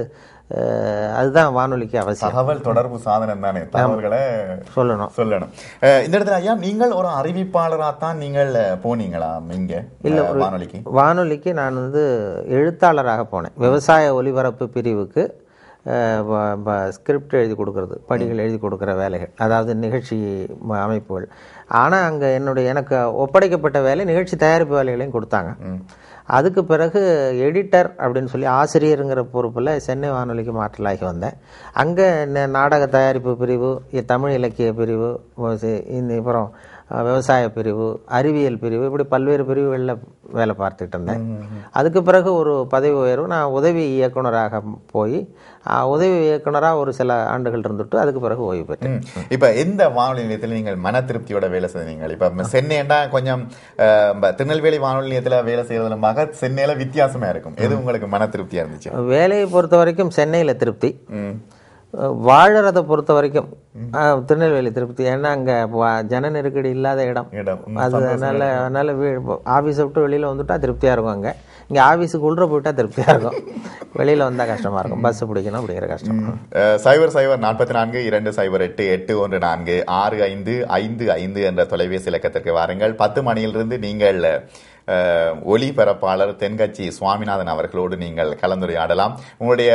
B: அதுதான் வானொலிக்கு அவசியம்.
A: தகவல் தொடர்பு சாதனம் தானே. தகவல்களை
B: சொல்லணும்.
A: சொல்லணும். இந்த இடத்துல ஐயா நீங்கள் ஒரு அறிவிப்பாளரா தான் நீங்கள் போனீங்களா? இங்க அஹ், வானொலிக்கு?
B: வானொலிக்கு நான் வந்து எழுத்தாளராக போனேன். விவசாய ஒலிபரப்பு பிரிவுக்கு ஸ்கிரிப்ட் எழுதி கொடுக்கறது படிகள் எழுதி கொடுக்குற வேலைகள் அதாவது நிகழ்ச்சி அமைப்புகள். ஆனால் அங்கே என்னுடைய எனக்கு ஒப்படைக்கப்பட்ட வேலை நிகழ்ச்சி தயாரிப்பு வேலைகளையும் கொடுத்தாங்க. அதுக்கு பிறகு எடிட்டர் அப்படின்னு சொல்லி ஆசிரியருங்கிற பொறுப்பில் சென்னை வானொலிக்கு மாற்றலாகி வந்தேன். அங்கே நாடக தயாரிப்பு பிரிவு தமிழ் இலக்கிய பிரிவு இந்த அப்புறம் விவசாய பிரிவு அறிவியல் பிரிவு இப்படி பல்வேறு பிரிவுகளில் வேலை பார்த்துட்டு இருந்தேன். அதுக்கு பிறகு ஒரு பதவி உயர்வு நான் உதவி இயக்குனராக போய் உதவி இயக்குனராக ஒரு சில ஆண்டுகள் இருந்துட்டு அதுக்கு பிறகு ஓய்வு பெற்றேன்.
A: இப்ப எந்த வானொலி நிலையத்தில் நீங்கள் மன திருப்தியோட வேலை செய்தீங்க? இப்ப சென்னைன்னா கொஞ்சம் திருநெல்வேலி வானொலி நிலையத்துல வேலை செய்யறதுல மக சென்னையில வித்தியாசமா இருக்கும். எது உங்களுக்கு மன திருப்தியா இருந்துச்சு?
B: வேலையை பொறுத்த வரைக்கும் சென்னையில் திருப்தி. வாழறதை பொறுத்த வரைக்கும் திருநெல்வேலி திருப்தி ஏன்னா அங்கே ஜன நெருக்கடி இல்லாத இடம். அது அதனால அதனால வீ ஆஃபீஸை விட்டு வெளியில் வந்துட்டா திருப்தியாக இருக்கும் அங்கே. இங்கே ஆஃபீஸுக்கு உள்ள போயிட்டா திருப்தியாக இருக்கும். வெளியில் வந்தால் கஷ்டமாக இருக்கும். பஸ் பிடிக்கணும் அப்படிங்கிற கஷ்டம்.
A: சைபர் சைபர் நாற்பத்தி நான்கு இரண்டு சைபர் எட்டு எட்டு ஒன்று நான்கு ஆறு ஐந்து ஐந்து ஐந்து என்ற தொலைபேசி இலக்கத்திற்கு வாருங்கள். பத்து மணியிலிருந்து நீங்கள் ஒலிபரப்பாளர் தென்கட்சி சுவாமிநாதன் அவர்களோடு நீங்கள் கலந்துரையாடலாம். உங்களுடைய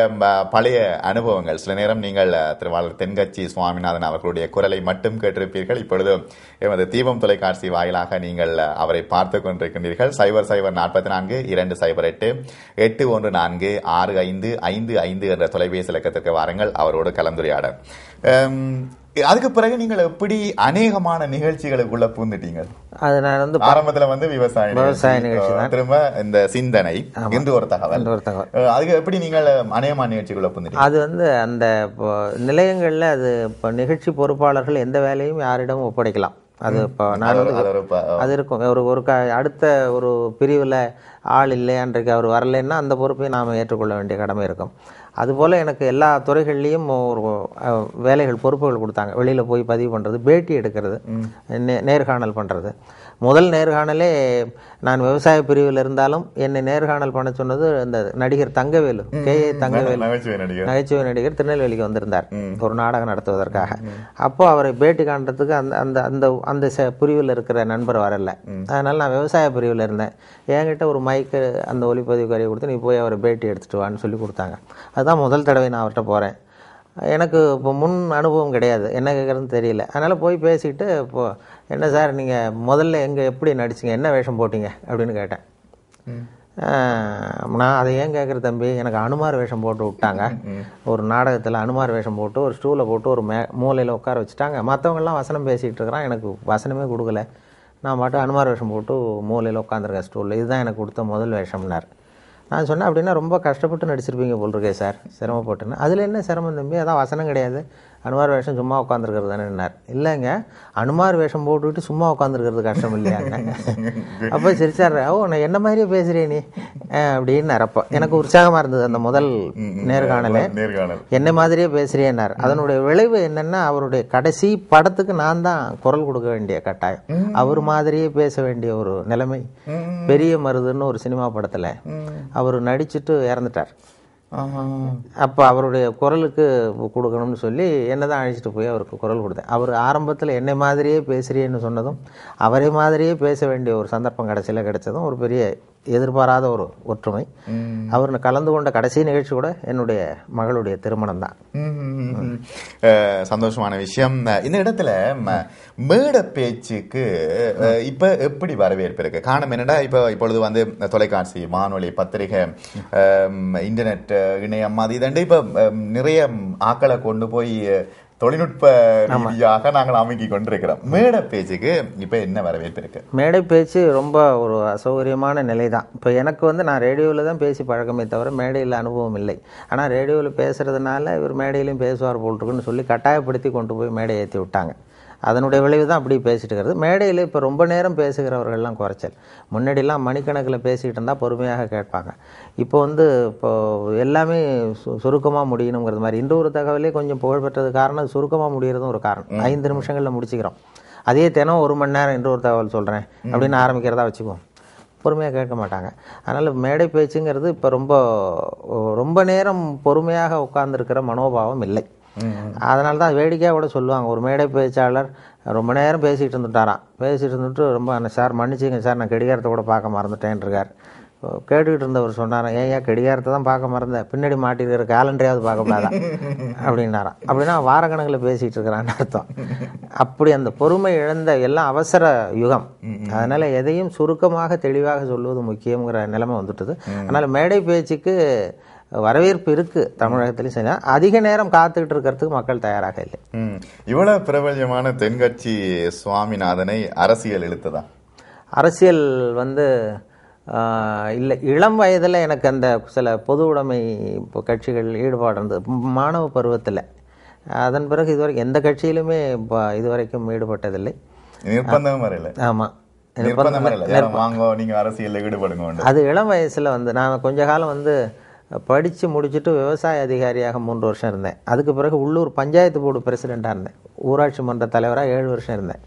A: பழைய அனுபவங்கள். சில நேரம் நீங்கள் திருவாளர் தென்கட்சி சுவாமிநாதன் அவர்களுடைய குரலை மட்டும் கேட்டிருப்பீர்கள். இப்பொழுது எமது தீபம் தொலைக்காட்சி வாயிலாக நீங்கள் அவரை பார்த்து கொண்டிருக்கின்றீர்கள். சைபர் சைபர் நாற்பத்தி நான்கு இரண்டு சைபர் எட்டு எட்டு ஒன்று நான்கு ஆறு ஐந்து ஐந்து ஐந்து என்ற தொலைபேசி இலக்கத்திற்கு வாருங்கள். அவரோடு கலந்துரையாட. அதுக்கு பிறகு நீங்கள் எப்படி அநேகமான நிகழ்ச்சிகளுக்குள்ள பூந்துட்டீங்க?
B: அது நான் வந்து
A: ஆரம்பத்துல வந்து விவசாய
B: விவசாய நிகழ்ச்சி
A: அஹ், திரும்ப இந்த சிந்தனை இன்று ஒரு தகவல்.
B: ஒரு தகவல்.
A: அதுக்கு எப்படி நீங்கள் அநேகமான நிகழ்ச்சிக்குள்ள பூந்துட்டீங்க?
B: அது வந்து அந்த நிலையங்களில் அது இப்போ நிகழ்ச்சி பொறுப்பாளர்கள் எந்த வேலையும் யாரிடமும் ஒப்படைக்கலாம். அது இப்போ நான் வந்து
A: அது
B: இருக்கும். ஒரு ஒரு க அடுத்த ஒரு பிரிவில் ஆள் இல்லை அன்றைக்கு அவர் வரலைன்னா அந்த பொறுப்பை நாம் ஏற்றுக்கொள்ள வேண்டிய கடமை இருக்கும். அதுபோல் எனக்கு எல்லா துறைகள்லேயும் ஒரு வேலைகள் பொறுப்புகள் கொடுத்தாங்க. வெளியில் போய் பதிவு பண்ணுறது பேட்டி எடுக்கிறது நே- நேர்காணல் பண்ணுறது முதல் நேர்காணலே நான் விவசாய பிரிவில் இருந்தாலும் என்னை நேர்காணல் பண்ண சொன்னது இந்த நடிகர் தங்கவேலு. K A Thangavelu.
A: நகைச்சுவை நடிகர்.
B: திருநெல்வேலிக்கு வந்திருந்தார். ஒரு நாடகம் நடத்துவதற்காக. அப்போ அவரை பேட்டி காண்றதுக்கு அந்த அந்த அந்த அந்த பிரிவில் இருக்கிற நண்பர் வரல. அதனால நான் விவசாய பிரிவில் இருந்தேன். என்கிட்ட ஒரு மைக்கு அந்த ஒலிப்பதிவு கருவி கொடுத்து நீ போய் அவரை பேட்டி எடுத்துட்டு வான்னு சொல்லி கொடுத்தாங்க. அதுதான் முதல் தடவை நான் அவர்கிட்ட போகிறேன் எனக்கு இப்போ முன் அனுபவம் கிடையாது. என்ன கேட்குறதுன்னு தெரியல. அதனால் போய் பேசிட்டு இப்போ என்ன சார் நீங்கள் முதல்ல எங்கே எப்படி நடிச்சீங்க? என்ன வேஷம் போட்டீங்க? அப்படின்னு கேட்டேன். நான் அதை ஏன் கேட்குற தம்பி? எனக்கு அனுமார் வேஷம் போட்டு விட்டாங்க. ஒரு நாடகத்தில் அனுமார் வேஷம் போட்டு ஒரு ஸ்டூலை போட்டு ஒரு மே மூலையில் உட்கார வச்சுட்டாங்க. மற்றவங்கெல்லாம் வசனம் பேசிகிட்டு இருக்கிறான் எனக்கு வசனமே கொடுக்கல. நான் மட்டும் அனுமார் வேஷம் போட்டு மூலையில் உட்காந்துருக்கேன் ஸ்டூலில். இதுதான் எனக்கு கொடுத்த முதல் வேஷம்னார். நான் சொன்னேன் அப்படின்னா ரொம்ப கஷ்டப்பட்டு நடிச்சிருப்பீங்க போல் இருக்கே சார் சிரமப்பட்டுன்னு. அதில் என்ன சிரமம் தம்பி? அதான் வசனம் கிடையாது. அனுமார் வேஷம் சும்மா உட்காந்துருக்கிறது தானேன்னார் இல்லைங்க அனுமார் வேஷம் போட்டுக்கிட்டு சும்மா உட்காந்துருக்கிறது கஷ்டம் இல்லையாங்க அப்போ சிரிச்சார். ஓ நான் என்ன மாதிரியே பேசுகிறே நீ? அப்படின்னார். அப்போ எனக்கு உற்சாகமாக இருந்தது அந்த முதல் நேர்காணலே. என்ன மாதிரியே பேசுகிறேன்னார் அதனுடைய விளைவு என்னன்னா அவருடைய கடைசி படத்துக்கு நான் தான் குரல் கொடுக்க வேண்டிய கட்டாயம். அவர் மாதிரியே பேச வேண்டிய ஒரு நிலைமை. பெரிய மருதுன்னு ஒரு சினிமா படத்துல அவர் நடிச்சிட்டு இறந்துட்டார். அப்போ அவருடைய குரலுக்கு கொடுக்கணும்னு சொல்லி என்ன தான் அழைச்சிட்டு போய் அவருக்கு குரல் கொடுத்தேன். அவர் ஆரம்பத்தில் என்னை மாதிரியே பேசுகிறேன்னு சொன்னதும் அவரை மாதிரியே பேச வேண்டிய ஒரு சந்தர்ப்பம் கடைசியில் கிடைச்சதும் ஒரு பெரிய எதிர்பாராத ஒரு ஒற்றுமை. அவர் கலந்து கொண்ட கடைசி நிகழ்ச்சி கூட என்னுடைய மகளுடைய திருமணம் தான்
A: சந்தோஷமான விஷயம். இந்த இடத்துல மேட பேச்சுக்கு இப்ப எப்படி வரவேற்பு இருக்கு? காரணம் என்னடா இப்ப இப்பொழுது வந்து தொலைக்காட்சி வானொலி பத்திரிகை இன்டர்நெட் இணையம் அது இதண்டு இப்ப நிறைய ஆக்களை கொண்டு போய் தொழில்நுட்ப ரீதியாக நாங்கள் அமைக்கி கொண்டிருக்கிறோம். மேட பேச்சுக்கு இப்ப என்ன வரவேற்பு இருக்கு?
B: மேடை பேச்சு ரொம்ப ஒரு அசௌகரியமான நிலை தான் இப்போ எனக்கு வந்து நான் ரேடியோவில் தான் பேசி பழக்கமே தவிர மேடையில் அனுபவம் இல்லை. ஆனால் ரேடியோவில் பேசுகிறதுனால இவர் மேடையிலையும் பேசுவார் போல் இருக்குன்னு சொல்லி கட்டாயப்படுத்தி கொண்டு போய் மேடை ஏற்றி விட்டாங்க. அதனுடைய விளைவு தான் அப்படி பேசிட்டு இருக்கிறது. மேடையில் இப்போ ரொம்ப நேரம் பேசுகிறவர்கள்லாம் குறைச்சல். முன்னாடிலாம் மணிக்கணக்கில் பேசிக்கிட்டு இருந்தால் பொறுமையாக கேட்பாங்க. இப்போ வந்து இப்போ எல்லாமே சு சுருக்கமாக முடியணுங்கிறது மாதிரி. இந்த ஒரு தகவலே கொஞ்சம் புகழ்பெற்றது காரணம் சுருக்கமாக முடியறதும் ஒரு காரணம். ஐந்து நிமிஷங்களில் முடிச்சுக்கிறோம். அதே தினம் ஒரு மணி நேரம் இன்னொரு தகவல் சொல்கிறேன் அப்படின்னு ஆரம்பிக்கிறதா வச்சுக்குவோம். பொறுமையாக கேட்க மாட்டாங்க. அதனால் மேடை பேச்சுங்கிறது இப்போ ரொம்ப ரொம்ப நேரம் பொறுமையாக உட்கார்ந்துருக்கிற மனோபாவம் இல்லை. அதனால தான் வேடிக்கையாக கூட சொல்லுவாங்க. ஒரு மேடை பேச்சாளர் ரொம்ப நேரம் பேசிகிட்டு இருந்துட்டாராம். பேசிகிட்டு இருந்துட்டு ரொம்ப சார் மன்னிச்சிங்க சார் நான் கடிகாரத்தை கூட பார்க்க மறந்துட்டேன் இருக்கார் கேட்டுக்கிட்டு இருந்தவர் சொன்னாராம் ஏன் ஏன் கடிகாரத்தை தான் பார்க்க மறந்தேன் பின்னாடி மாட்டிருக்கிற கேலண்டரையாவது பார்க்கக்கூடாதா அப்படின்னாராம். அப்படின்னா வாரக்கணக்கில் பேசிகிட்டு இருக்கிறான்னு அர்த்தம். அப்படி அந்த பொறுமை இழந்த எல்லாம் அவசர யுகம். அதனால் எதையும் சுருக்கமாக தெளிவாக சொல்வது முக்கியங்கிற நிலைமை வந்துட்டுது. அதனால் மேடை பேச்சுக்கு வரவேற்பு இருக்குது தமிழகத்திலையும் சரி. அதிக நேரம் காத்துக்கிட்டு இருக்கிறதுக்கு மக்கள் தயாராக இல்லை.
A: ம். இவ்வளவு பிரபல்யமான தென்கட்சி சுவாமிநாதனை அரசியல் இழுத்ததா?
B: அரசியல் வந்து இல்லை. இளம் வயதில் எனக்கு அந்த சில பொது உடைமை கட்சிகள் ஈடுபாடு இருந்தது. மாணவ பருவத்தில். அதன் பிறகு இதுவரைக்கும் எந்த கட்சியிலுமே இப்போ இதுவரைக்கும் ஈடுபட்டதில்லை.
A: நிர்பந்தம் வரல
B: ஆமாம்
A: நிர்பந்தம் வாங்க நீங்க அரசியல்ல ஈடுபடுங்க
B: அது இளம் வயசில் வந்து நான் கொஞ்ச காலம் வந்து படித்து முடிச்சுட்டு விவசாய அதிகாரியாக மூன்று வருஷம் இருந்தேன். அதுக்கு பிறகு உள்ளூர் பஞ்சாயத்து போர்டு பிரசிடெண்ட்டாக இருந்தேன். ஊராட்சி மன்ற தலைவராக ஏழு வருஷம் இருந்தேன்.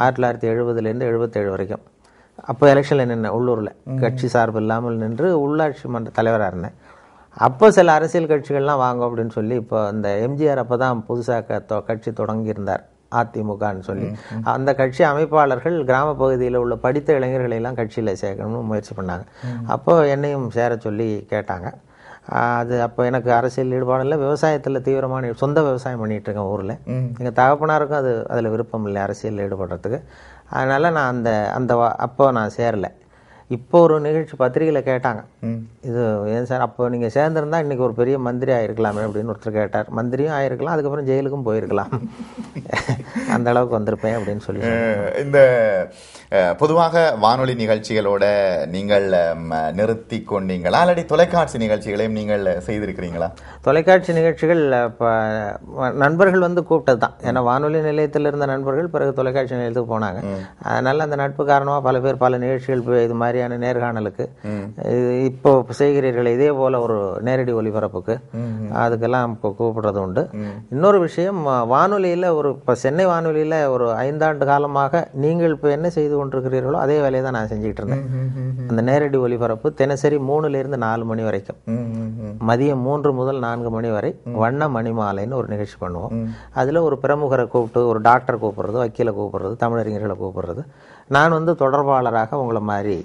B: ஆயிரத்தி தொள்ளாயிரத்தி எழுபதுலேருந்து எழுபத்தேழு வரைக்கும். அப்போ எலெக்ஷனில் நின்னேன் உள்ளூரில். கட்சி சார்பு இல்லாமல் நின்று உள்ளாட்சி மன்ற தலைவராக இருந்தேன். அப்போ சில அரசியல் கட்சிகள்லாம் வாங்க அப்படின்னு சொல்லி இப்போ இந்த எம்ஜிஆர் அப்போ தான் புதுசாக கட்சி தொடங்கியிருந்தார் அதிமுகன்னு சொல்லி. அந்த கட்சி அமைப்பாளர்கள் கிராம பகுதியில் உள்ள படித்த இளைஞர்களை எல்லாம் கட்சியில் சேர்க்கணும்னு முயற்சி பண்ணாங்க. அப்போ என்னையும் சேர சொல்லி கேட்டாங்க. அது அப்போ எனக்கு அரசியல் ஈடுபாடு இல்லை விவசாயத்தில் தீவிரமான சொந்த விவசாயம் பண்ணிட்டு இருக்கேன் ஊரில். எங்கள் தகப்பனாருக்கும் அது அதில் விருப்பம் இல்லை அரசியல் ஈடுபடுறதுக்கு. அதனால் நான் அந்த அந்த அப்போ நான் சேரலை. இப்போ ஒரு நிகழ்ச்சி பத்திரிகையில் கேட்டாங்க. இது ஏன் சார் அப்போ நீங்கள் சேர்ந்துருந்தா இன்னைக்கு ஒரு பெரிய மந்திரி ஆயிருக்கலாமே அப்படின்னு ஒருத்தர் கேட்டார். மந்திரியும் ஆயிருக்கலாம் அதுக்கப்புறம் ஜெயிலுக்கும் போயிருக்கலாம். அந்த அளவுக்கு வந்திருப்பேன் அப்படின்னு சொல்லி
A: இந்த பொதுவாக வானொலி நிகழ்ச்சிகளோட நீங்கள் நிறுத்தி கொண்டீங்களா? அல்லது தொலைக்காட்சி நிகழ்ச்சிகளையும் நீங்கள் செய்திருக்கிறீங்களா?
B: தொலைக்காட்சி நிகழ்ச்சிகள் இப்போ நண்பர்கள் வந்து கூப்பிட்டது தான் ஏன்னா வானொலி நிலையத்தில் இருந்த நண்பர்கள் பிறகு தொலைக்காட்சி நிலையத்துக்கு போனாங்க. அதனால அந்த நட்பு காரணமாக பல பேர் பல நிகழ்ச்சிகள் இது மாதிரியான நேர்காணலுக்கு. இப்போ செய்கிறீர்கள் இதே போல ஒரு நேரடி ஒளிபரப்புக்கு. அதுக்கெல்லாம் இப்போ கூப்பிடுறது உண்டு. இன்னொரு விஷயம் வானொலியில் ஒரு இப்போ சென்னை வானொலியில் ஒரு ஐந்தாண்டு காலமாக நீங்கள் இப்போ என்ன செய்து கொண்டிருக்கிறீர்களோ அதே வேலையை தான் நான் செஞ்சுக்கிட்டு இருந்தேன். அந்த நேரடி ஒளிபரப்பு தினசரி மூணுலேருந்து நாலு மணி வரைக்கும். மதியம் மூன்று முதல் நான்கு மணி வரை வண்ண மணிமாலைன்னு ஒரு நிகழ்ச்சி பண்ணுவோம். அதில் ஒரு பிரமுகரை கூப்பிட்டு ஒரு டாக்டர் கூப்பிடுறது வக்கீலை கூப்பிடுறது தமிழறிஞர்களை கூப்பிடுறது. நான் வந்து தொடர்பாளராக உங்களை மாதிரி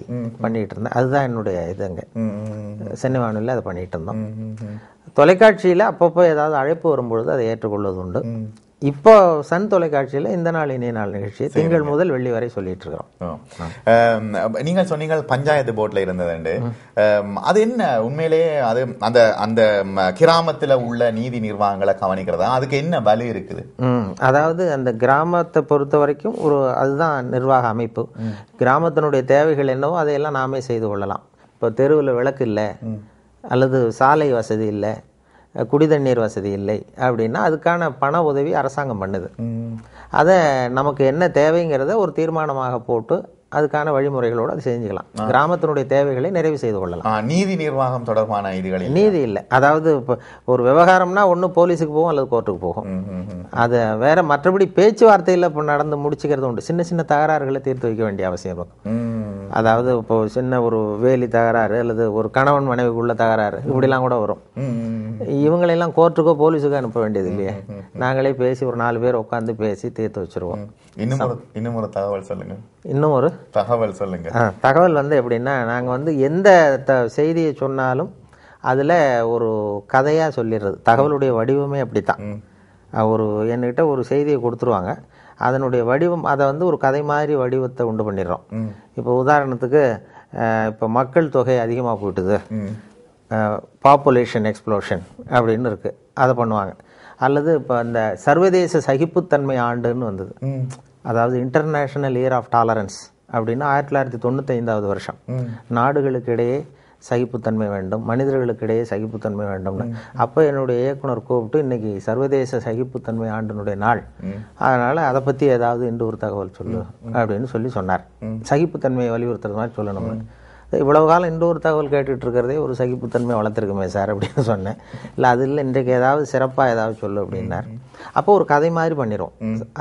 B: பண்ணிட்டு இருந்தேன். அதுதான் என்னுடைய இதுங்க சென்னை வானொலியில் அதை பண்ணிட்டு இருந்தோம். தொலைக்காட்சியில் அப்பப்போ ஏதாவது அழைப்பு வரும்பொழுது அதை ஏற்றுக்கொள்வது உண்டு இப்போ சன் தொலைக்காட்சியில் இந்த நாள் இனிய நாள் நிகழ்ச்சியை திங்கள் முதல் வெள்ளி வரை சொல்லிட்டு இருக்கிறோம்
A: நீங்கள் சொன்னீங்க பஞ்சாயத்து போர்ட்ல இருந்ததுண்டு அது என்ன? உண்மையிலேயே அது அந்த அந்த கிராமத்துல உள்ள நீதி நிர்வாகங்களை கவனிக்கிறதா? அதுக்கு என்ன வலு இருக்குது?
B: அதாவது அந்த கிராமத்தை பொறுத்த வரைக்கும் ஒரு அதுதான் நிர்வாக அமைப்பு. கிராமத்தினுடைய தேவைகள் என்னவோ அதையெல்லாம் நாமே செய்து கொள்ளலாம். இப்போ தெருவில் விளக்கு இல்லை. அல்லது சாலை வசதி இல்லை. குடிதண்ணீர் வசதி இல்லை அப்படின்னா அதுக்கான பண உதவி அரசாங்கம் பண்ணுது. அதை நமக்கு என்ன தேவைங்கிறத ஒரு தீர்மானமாக போட்டு அதுக்கான வழிமுறைகளோடு அதை செஞ்சுக்கலாம். கிராமத்தினுடைய தேவைகளை நிறைவு செய்து கொள்ளலாம்.
A: நீதி நிர்வாகம் தொடர்பான இதுகளில்
B: நீதி இல்லை. அதாவது இப்போ ஒரு விவகாரம்னா ஒன்று போலீஸுக்கு போகும் அல்லது கோர்ட்டுக்கு போகும். அது வேற மற்றபடி பேச்சுவார்த்தையில் இப்போ நடந்து முடிச்சுக்கிறது உண்டு. சின்ன சின்ன தகராறுகளை தீர்த்து வைக்க வேண்டிய அவசியம் இருக்கும். அதாவது இப்போ சின்ன ஒரு வேலி தகராறு அல்லது ஒரு கணவன் மனைவிக்குள்ள தகராறு இப்படிலாம் கூட வரும். இவங்களெல்லாம் கோர்ட்டுக்கோ போலீஸுக்கோ அனுப்ப வேண்டியது இல்லையே. நாங்களே பேசி ஒரு நாலு பேர் உட்காந்து பேசி தீர்த்து வச்சிருவோம்.
A: இன்னும் ஒரு இன்னும் ஒரு தகவல் சொல்லுங்க.
B: இன்னும் ஒரு
A: தகவல் சொல்லுங்க.
B: தகவல் வந்து எப்படின்னா நாங்கள் வந்து எந்த த செய்தியை சொன்னாலும் அதில் ஒரு கதையாக சொல்லிடுறது. தகவலுடைய வடிவமே அப்படித்தான். அஹ் ஒரு என்கிட்ட ஒரு செய்தியை கொடுத்துருவாங்க. அதனுடைய வடிவம் அதை வந்து ஒரு கதை மாதிரி வடிவத்தை உண்டு பண்ணிடுறோம். இப்போ உதாரணத்துக்கு இப்போ மக்கள் தொகை அதிகமாக போயிட்டுது. பாப்புலேஷன் எக்ஸ்ப்ளோஷன் அப்படின்னு இருக்குது அதை பண்ணுவாங்க. அல்லது இப்போ அந்த சர்வதேச சகிப்புத்தன்மை ஆண்டுன்னு வந்தது. அதாவது இன்டர்நேஷனல் இயர் ஆஃப் டாலரன்ஸ் அப்படின்னு ஆயிரத்தி தொள்ளாயிரத்தி தொண்ணூத்தைந்தாவது வருஷம். நாடுகளுக்கு இடையே சகிப்புத்தன்மை வேண்டும் மனிதர்களுக்கு இடையே சகிப்புத்தன்மை வேண்டும்னு. அப்போ என்னுடைய இயக்குனர் கூப்பிட்டு இன்னைக்கு சர்வதேச சகிப்புத்தன்மை ஆண்டினுடைய நாள். அதனால அதை பற்றி ஏதாவது இன்று ஒரு தகவல் சொல்லு அப்படின்னு சொல்லி சொன்னார். சகிப்புத்தன்மையை வலியுறுத்துறது மாதிரி சொல்லணும். இவ்வளவு காலம் இன்று ஒரு தகவல் கேட்டுட்டு இருக்கிறதே ஒரு சகிப்புத்தன்மை வளர்த்துருக்குமே சார் அப்படின்னு சொன்னேன். இல்லை அது இல்லை இன்றைக்கு ஏதாவது சிறப்பாக ஏதாவது சொல்லு அப்படின்னார். அப்போ ஒரு கதை மாதிரி பண்ணிடும்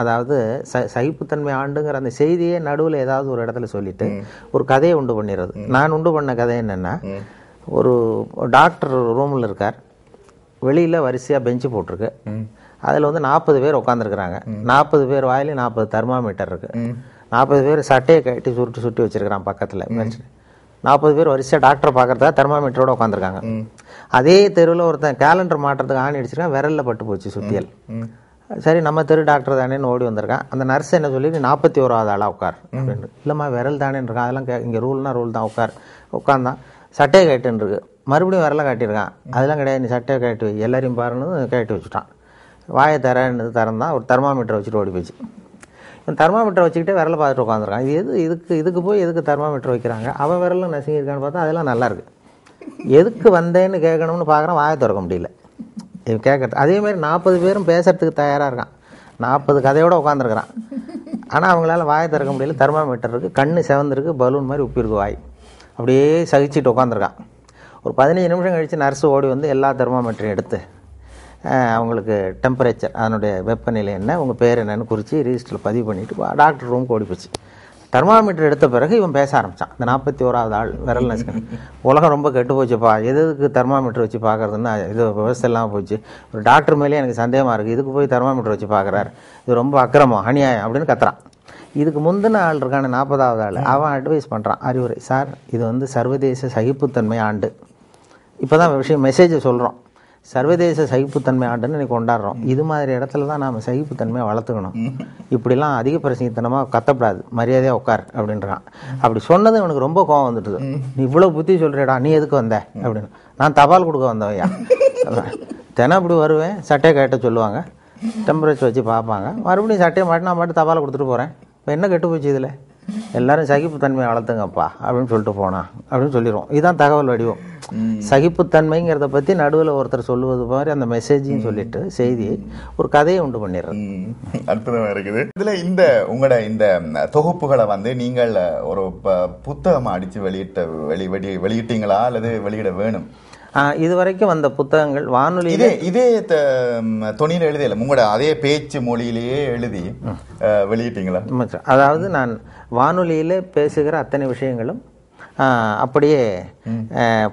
B: அதாவது ச சகிப்புத்தன்மை ஆண்டுங்கிற அந்த செய்தியே நடுவில் ஏதாவது ஒரு இடத்துல சொல்லிட்டு ஒரு கதையை உண்டு பண்ணிடுறது நான் உண்டு பண்ண கதை என்னன்னா ஒரு டாக்டர் ரூமில் இருக்கார். வெளியில் வரிசையாக பெஞ்சு போட்டிருக்கு. அதில் வந்து நாற்பது பேர் உட்காந்துருக்குறாங்க நாற்பது பேர் வாயிலையும் நாற்பது தெர்மாமீட்டர் இருக்கு. நாற்பது பேர் சட்டையை கட்டி சுருட்டி சுட்டி வச்சிருக்கிறான் பக்கத்தில். நாற்பது பேர் வரிசையாக டாக்டர் பார்க்கறதா தெர்மாமீட்டரோட உட்காந்துருக்காங்க அதே தெருவில் ஒருத்தன் கேலண்டர் மாட்டுறதுக்கு ஆணி அடிச்சிருக்கான் விரல்ல பட்டு போச்சு சுத்தியல். சரி நம்ம தெரு டாக்டர் தானேன்னு ஓடி வந்திருக்கான். அந்த நர்ஸ் என்ன சொல்லி நீ நாற்பத்தி ஓராவது ஆளா உட்கார். அப்படின்னு. இல்லைம்மா விரல் தானேன்னு இருக்கான் அதெல்லாம் கே இங்கே ரூல்னா ரூல் தான் உட்கார். உட்காந்தான் சட்டையை கட்டுன்னு இருக்கு. மறுபடியும் விரலை காட்டியிருக்கான். அதெல்லாம் கிடையாது நீ சட்டையை கட்டி வை. எல்லாரையும் பாருன்னு கட்டி வச்சுட்டான். வாயை தரேன்னு திறந்தான் ஒரு தெர்மாமீட்டர் வச்சுட்டு ஓடி போச்சு. தெர்மாமீட்டர் வச்சுக்கிட்டே விரலை பார்த்துட்டு உட்காந்துருக்கான் இது எது இதுக்கு இதுக்கு போய் எதுக்கு தெர்மாமீட்டர் வைக்கிறாங்க? அவன் விரலும் நசுங்கியிருக்கான்னு பார்த்தா அதெல்லாம் நல்லாயிருக்கு எதுக்கு வந்தேன்னு கேட்கணும்னு பார்க்குறான் வாயை திறக்க முடியல. இவன் கேட்கறது அதேமாதிரி நாற்பது பேரும் பேசுகிறதுக்கு தயாராக இருக்கான். நாற்பது கதையோடு உட்காந்துருக்குறான் ஆனால் அவங்களால வாயை திறக்க முடியல. தெர்மாமீட்டர் இருக்குது கண்ணு செவந்திருக்கு பலூன் மாதிரி உப்பிருக்கு வாய். அப்படியே சகிச்சுட்டு உட்காந்துருக்கான் ஒரு பதினஞ்சு நிமிஷம் கழித்து நர்ஸு ஓடி வந்து எல்லா தெர்மாமீட்டரையும் எடுத்து அவங்களுக்கு டெம்பரேச்சர் அதனுடைய வெப்பநிலை என்ன உங்கள் பேர் என்னன்னு குறித்து ரிஜிஸ்டரில் பதிவு பண்ணிவிட்டு டாக்டர் ரூமுக்கு ஓடி போச்சு தெர்மாமீட்டர் எடுத்த பிறகு இவன் பேச ஆரம்பித்தான் இந்த நாற்பத்தி ஓராவது ஆள் விரல் நசுக்கன். உலகம் ரொம்ப கெட்டு போச்சுப்பா எதுக்கு தெர்மாமீட்டர் வச்சு பார்க்கறதுன்னா இது விவசாயம் இல்லாமல் போச்சு. ஒரு டாக்டர் மேலே எனக்கு சந்தேகமாக இருக்குது இதுக்கு போய் தெர்மாமீட்டர் வச்சு பார்க்குறாரு. இது ரொம்ப அக்கிரமம் அநியாயம் அப்படின்னு கத்துறான். இதுக்கு முந்தின ஆள் இருக்கான நாற்பதாவது ஆள் அவன் அட்வைஸ் பண்ணுறான் அறிவுரை சார் இது வந்து சர்வதேச சகிப்புத்தன்மை ஆண்டு. இப்போ தான் விஷயம் மெசேஜை சொல்கிறோம் சர்வதேச சகிப்புத்தன்மை ஆண்டுன்னு இன்னைக்கு கொண்டாடுறோம். இது மாதிரி இடத்துல தான் நாம் சகிப்புத்தன்மையை வளர்த்துக்கணும். இப்படிலாம் அதிக பிரசங்கத்தனமாக கத்தப்படாது. மரியாதையாக உட்கார் அப்படின்றான். அப்படி சொன்னது இவனுக்கு ரொம்ப கோவம் வந்துட்டுது நீ இவ்வளோ புத்தி சொல்கிறேடா நீ எதுக்கு வந்த? அப்படின்னு. நான் தபால் கொடுக்க வந்தவையா தினம் இப்படி வருவேன் சட்டையை கேட்ட சொல்லுவாங்க. டெம்பரேச்சர் வச்சு பார்ப்பாங்க. மறுபடியும் சட்டையை மாட்டி நான் மட்டும் தபால் கொடுத்துட்டு போகிறேன் இப்போ என்ன கெட்டு போச்சு இதில்? எல்லாரும் சகிப்புத்தன்மையை வளர்த்துங்கப்பா அப்படின்னு சொல்லிட்டு போனான் அப்படின்னு சொல்லிடுவோம். இதுதான் தகவல் வடிவம். சகிப்புத்தன்மைங்கிறத பற்றி நடுவில் ஒருத்தர் சொல்லுவது மாதிரி அந்த மெசேஜையும் சொல்லிட்டு செய்தியை ஒரு கதையை உண்டு பண்ணிடுறது.
A: ம், அற்புதமா இருக்குது. இதுல இந்த உங்களோட இந்த தொகுப்புகளை வந்து நீங்கள் ஒரு ப- புத்தகமா அடிச்சு வெளியிட்ட வெளி வெளி வெளியிட்டீங்களா? அல்லது வெளியிட வேணும்?
B: இது வரைக்கும் வந்த புத்தகங்கள் வானொலி
A: இதே இதே தொனியில எழுதியல உங்களோட அதே பேச்சு மொழியிலேயே எழுதி வெளியிட்டீங்களா?
B: அதாவது நான் வானொலியில் பேசுகிற அத்தனை விஷயங்களும் அப்படியே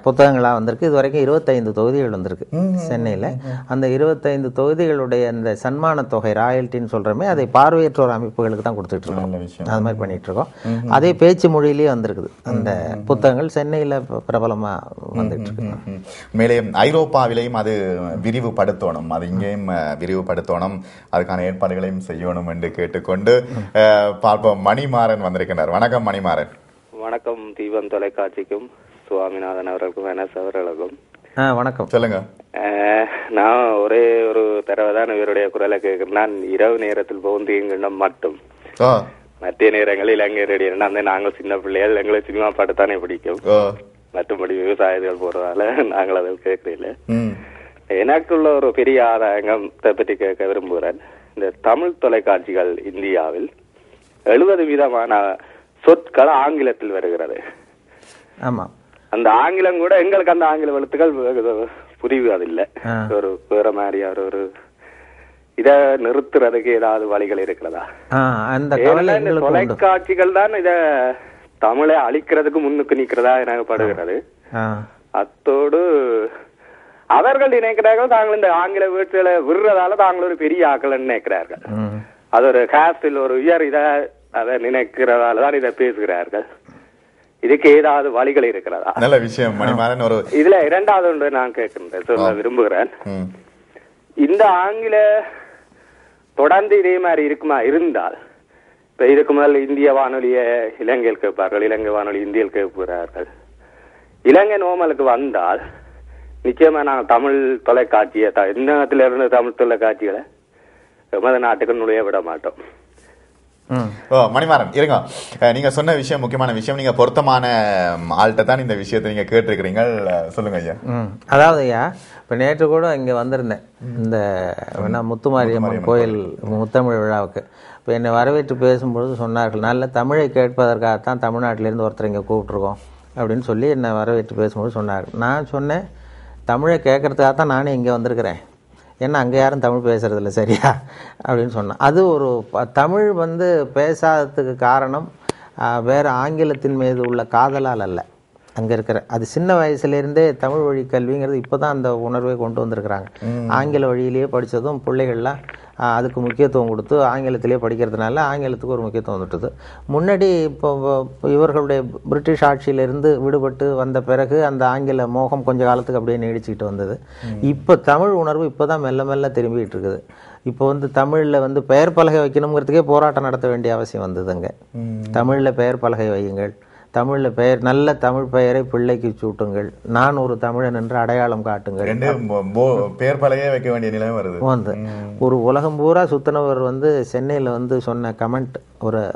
B: புத்தகங்களாக வந்திருக்கு. இது வரைக்கும் இருபத்தைந்து தொகுதிகள் வந்திருக்கு சென்னையில். அந்த இருபத்தைந்து தொகுதிகளுடைய அந்த சன்மான தொகை ராயல்ட்டின்னு சொல்கிறோமே அதை பார்வையற்றோர் அமைப்புகளுக்கு தான் கொடுத்துட்டு இருக்கோம். அது மாதிரி பண்ணிட்டு இருக்கோம். அதே பேச்சு மொழியிலேயே வந்திருக்குது. அந்த புத்தகங்கள் சென்னையில் பிரபலமாக வந்துட்டு இருக்கு.
A: மேலே ஐரோப்பாவிலையும் அது விரிவுபடுத்தணும். அது இங்கேயும் விரிவுபடுத்தணும். அதுக்கான ஏற்பாடுகளையும் செய்யணும் என்று கேட்டுக்கொண்டு பார்ப்போம். மணிமாறன் வந்திருக்கிறார் வணக்கம் மணிமாறன்.
C: வணக்கம் தீபம் தொலைக்காட்சிக்கும் சுவாமிநாதன் அவர்களுக்கும் என்எஸ் அவர்களுக்கும்.
B: வணக்கம்.
A: சொல்லுங்க.
C: நான் ஒரே ஒரு தடவை தான் இவருடைய குரலை கேட்கிறேன். நான் இரவு நேரத்தில் போந்தீங்கிடம் மட்டும். மத்திய நேரங்களில் இலங்கை ரெடி அந்த நாங்கள் சின்ன பிள்ளைகள் எங்களுக்கு சினிமா பாட்டு தானே பிடிக்கும் மற்றபடி விவசாயிகள் போறதால நாங்கள் அதில் கேட்கறதில்ல
A: ம்.
C: எனக்குள்ள ஒரு பெரிய ஆதாயங்கத்தை பற்றி கேட்க விரும்புகிறேன். இந்த தமிழ் தொலைக்காட்சிகள் இந்தியாவில் எழுபது விதமான சொற்கள் ஆங்கிலத்தில் வருகிறது.
B: ஆமாம்
C: அந்த ஆங்கிலம் கூட எங்களுக்கு அந்த ஆங்கில எழுத்துக்கள் புரிவதில்லை. ஒரு வேற மாதிரியா ஒரு- ஒரு இத நிறுத்துறதுக்கு ஏதாவது வழிகள் இருக்கிறதா? தொலைக்காட்சிகள் தான் இத தமிழை அழிக்கிறதுக்கு முன்னுக்கு நிக்கிறதா எனக்கு படுகிறது அத்தோடு அவர்கள் நினைக்கிறார்கள் தாங்கள் இந்த ஆங்கில வீட்டுல விடுறதால தாங்கள் ஒரு பெரிய ஆக்கள் நினைக்கிறார்கள். அது ஒரு காஸ்டில் ஒரு உயர் இத அதை நினைக்கிறதால தான் இதை பேசுகிறார்கள். இதுக்கு ஏதாவது வழிகள் இருக்கிறதா?
A: நல்ல விஷயம் மணிமாறன் ஒரு
C: இதுல இரண்டாவது ஒன்று நான் கேட்கின்றேன் சொல்ல விரும்புகிறேன். இந்த ஆங்கில தொடர்ந்து இதே மாதிரி இருக்குமா? இருந்தால் இப்ப இதுக்கு முதல்ல இந்திய வானொலிய இலங்கையில் கேட்பார்கள் இலங்கை வானொலி இந்தியில் கேட்கிறார்கள். இலங்கை நோமலுக்கு வந்தால் நிச்சயமா நாங்கள் தமிழ் தொலைக்காட்சியை த- இன்னத்துல இருந்து தமிழ் தொலைக்காட்சிகளை எமது நாட்டுக்கு நுழைய விட மாட்டோம்.
A: ஓ மணிமாறன் இருங்க. அஹ், நீங்க சொன்ன விஷயம் முக்கியமான விஷயம் நீங்க பொருத்தமான ஆள்கிட்ட தான் இந்த விஷயத்தை நீங்க கேட்டிருக்கிறீங்க. சொல்லுங்க ஐயா.
B: ம். அதாவது ஐயா இப்போ நேற்று கூட இங்கே வந்திருந்தேன். இந்த என்ன முத்துமாரியம்மன் கோயில் முத்தமிழ் விழாவுக்கு. இப்போ என்னை வரவேற்று பேசும்பொழுது சொன்னார்கள் நல்ல தமிழை கேட்பதற்காகத்தான் தமிழ்நாட்டிலேருந்து ஒருத்தர் இங்கே கூப்பிட்ருக்கோம் அப்படின்னு சொல்லி என்னை வரவேற்று பேசும்போது சொன்னார்கள். நான் சொன்னேன் தமிழை கேட்கறதுக்காக தான் நானே இங்கே வந்திருக்கிறேன். ஏன்னா அங்கே யாரும் தமிழ் பேசுகிறதில்ல சரியா? அப்படின்னு சொன்னேன். அது ஒரு ப- தமிழ் வந்து பேசாததுக்கு காரணம் வேறு ஆங்கிலத்தின் மீது உள்ள காதலால் அல்ல. அங்கே இருக்கிற அது சின்ன வயசுலேருந்தே தமிழ் வழி கல்விங்கிறது இப்போ தான் அந்த உணர்வை கொண்டு வந்திருக்கிறாங்க. ஆங்கில வழியிலேயே படித்ததும் பிள்ளைகள்லாம் அதுக்கு முக்கியத்துவம் கொடுத்து ஆங்கிலத்திலே படிக்கிறதுனால ஆங்கிலத்துக்கு ஒரு முக்கியத்துவம் வந்துட்டுது. முன்னாடி இப்போ இவர்களுடைய பிரிட்டிஷ் ஆட்சியிலிருந்து விடுபட்டு வந்த பிறகு அந்த ஆங்கில மோகம் கொஞ்ச காலத்துக்கு அப்படியே நீடிச்சுக்கிட்டு வந்தது. இப்போ தமிழ் உணர்வு இப்போ தான் மெல்ல மெல்ல திரும்பிட்டு இருக்குது இப்போ வந்து தமிழில் வந்து பெயர் பலகை வைக்கணுங்கிறதுக்கே போராட்டம் நடத்த வேண்டிய அவசியம் வந்ததுங்க. தமிழில் பெயர் பலகை வையுங்கள். தமிழில் பெயர் நல்ல தமிழ் பெயரை பிள்ளைக்கு சூட்டுங்கள். நான் ஒரு தமிழன் என்று அடையாளம் காட்டுங்கள்.
A: ரெண்டு மோ- போ- பேர் பலகையே வைக்க வேண்டிய நிலைமை வருது.
B: வந்து ஒரு உலகம் பூரா சுத்தினவர் வந்து சென்னையில் வந்து சொன்ன கமெண்ட் ஒரு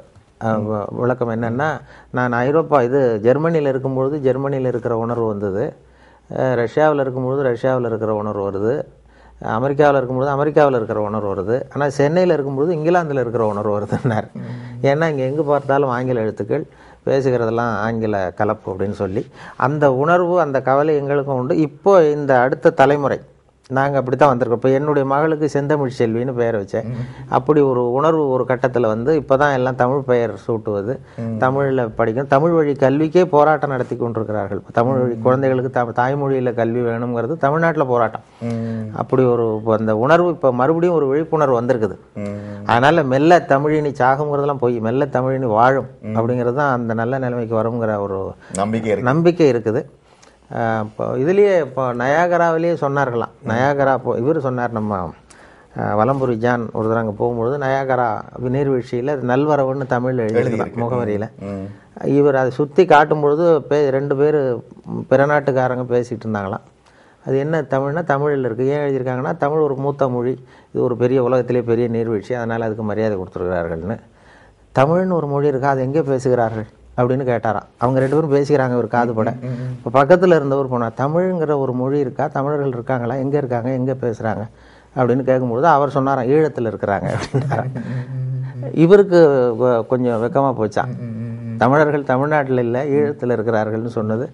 B: விளக்கம் என்னன்னா நான் ஐரோப்பா இது ஜெர்மனியில் இருக்கும்பொழுது ஜெர்மனியில் இருக்கிற உணர்வு வந்தது. ரஷ்யாவில் இருக்கும்பொழுது ரஷ்யாவில் இருக்கிற உணர்வு வருது. அமெரிக்காவில் இருக்கும்பொழுது அமெரிக்காவில் இருக்கிற உணர்வு வருது. ஆனால் சென்னையில் இருக்கும்பொழுது இங்கிலாந்தில் இருக்கிற உணர்வு வருதுன்னார். ஏன்னா இங்கே எங்கே பார்த்தாலும் ஆங்கில எழுத்துக்கள். பேசுகிறதெல்லாம் ஆங்கில கலப்பு அப்படின்னு சொல்லி அந்த உணர்வு அந்த கவலை எங்களுக்கும் உண்டு. இப்போ இந்த அடுத்த தலைமுறை நாங்கள் அப்படி தான் வந்திருக்கோம். இப்போ என்னுடைய மகளுக்கு செந்தமிழ் செல்வின்னு பெயர் வச்சேன். அப்படி ஒரு உணர்வு ஒரு கட்டத்தில் வந்து இப்போ தான் எல்லாம் தமிழ் பெயர் சூட்டுவது. தமிழில் படிக்கணும் தமிழ் வழி கல்விக்கே போராட்டம் நடத்தி கொண்டிருக்கிறார்கள். தமிழ் வழி குழந்தைகளுக்கு த தாய்மொழியில் கல்வி வேணுங்கிறது தமிழ்நாட்டில் போராட்டம். அப்படி ஒரு இப்ப அந்த உணர்வு இப்போ மறுபடியும் ஒரு விழிப்புணர்வு வந்திருக்குது. அதனால மெல்ல தமிழினி சாகுங்கிறதெல்லாம் போய் மெல்ல தமிழினி வாழும் அப்படிங்கிறது தான் அந்த நல்ல நிலைமைக்கு வருங்கிற ஒரு
A: நம்பிக்கை
B: நம்பிக்கை இருக்குது. இப்போ இதுலேயே இப்போ நயாகராவிலேயே சொன்னார்களாம். நயாகரா இப்போ இவர் சொன்னார் நம்ம வலம்புரி ஜான் ஒரு தடவை அங்கே போகும்பொழுது நயாகரா நீர்வீழ்ச்சியில் நல்வரவுன்னு தமிழ் எழுதியிருந்தான் முகவரியில். இவர் அதை சுற்றி காட்டும் பொழுது பே ரெண்டு பேர் பிற நாட்டுக்காரங்க பேசிகிட்டு இருந்தாங்களாம். அது என்ன தமிழ்னா தமிழில் இருக்குது ஏன் எழுதியிருக்காங்கன்னா தமிழ் ஒரு மூத்த மொழி இது ஒரு பெரிய உலகத்திலே பெரிய நீர்வீழ்ச்சி அதனால் அதுக்கு மரியாதை கொடுத்துருக்கிறார்கள்னு. தமிழ்னு ஒரு மொழி இருக்கா? அது எங்கே பேசுகிறார்கள்? அப்படின்னு கேட்டாராம் அவங்க ரெண்டு பேரும் பேசிக்கிறாங்க ஒரு காது பட இப்போ பக்கத்தில் இருந்தவர் போனார் தமிழ்ங்கிற ஒரு மொழி இருக்கா தமிழர்கள் இருக்காங்களா எங்கே இருக்காங்க எங்கே பேசுகிறாங்க அப்படின்னு கேட்கும்பொழுது அவர் சொன்னாராம் ஈழத்தில் இருக்கிறாங்க அப்படின்னாராம் இவருக்கு கொஞ்சம் வெக்கமாக போச்சான் தமிழர்கள் தமிழ்நாட்டில் இல்லை ஈழத்தில் இருக்கிறார்கள்னு சொன்னது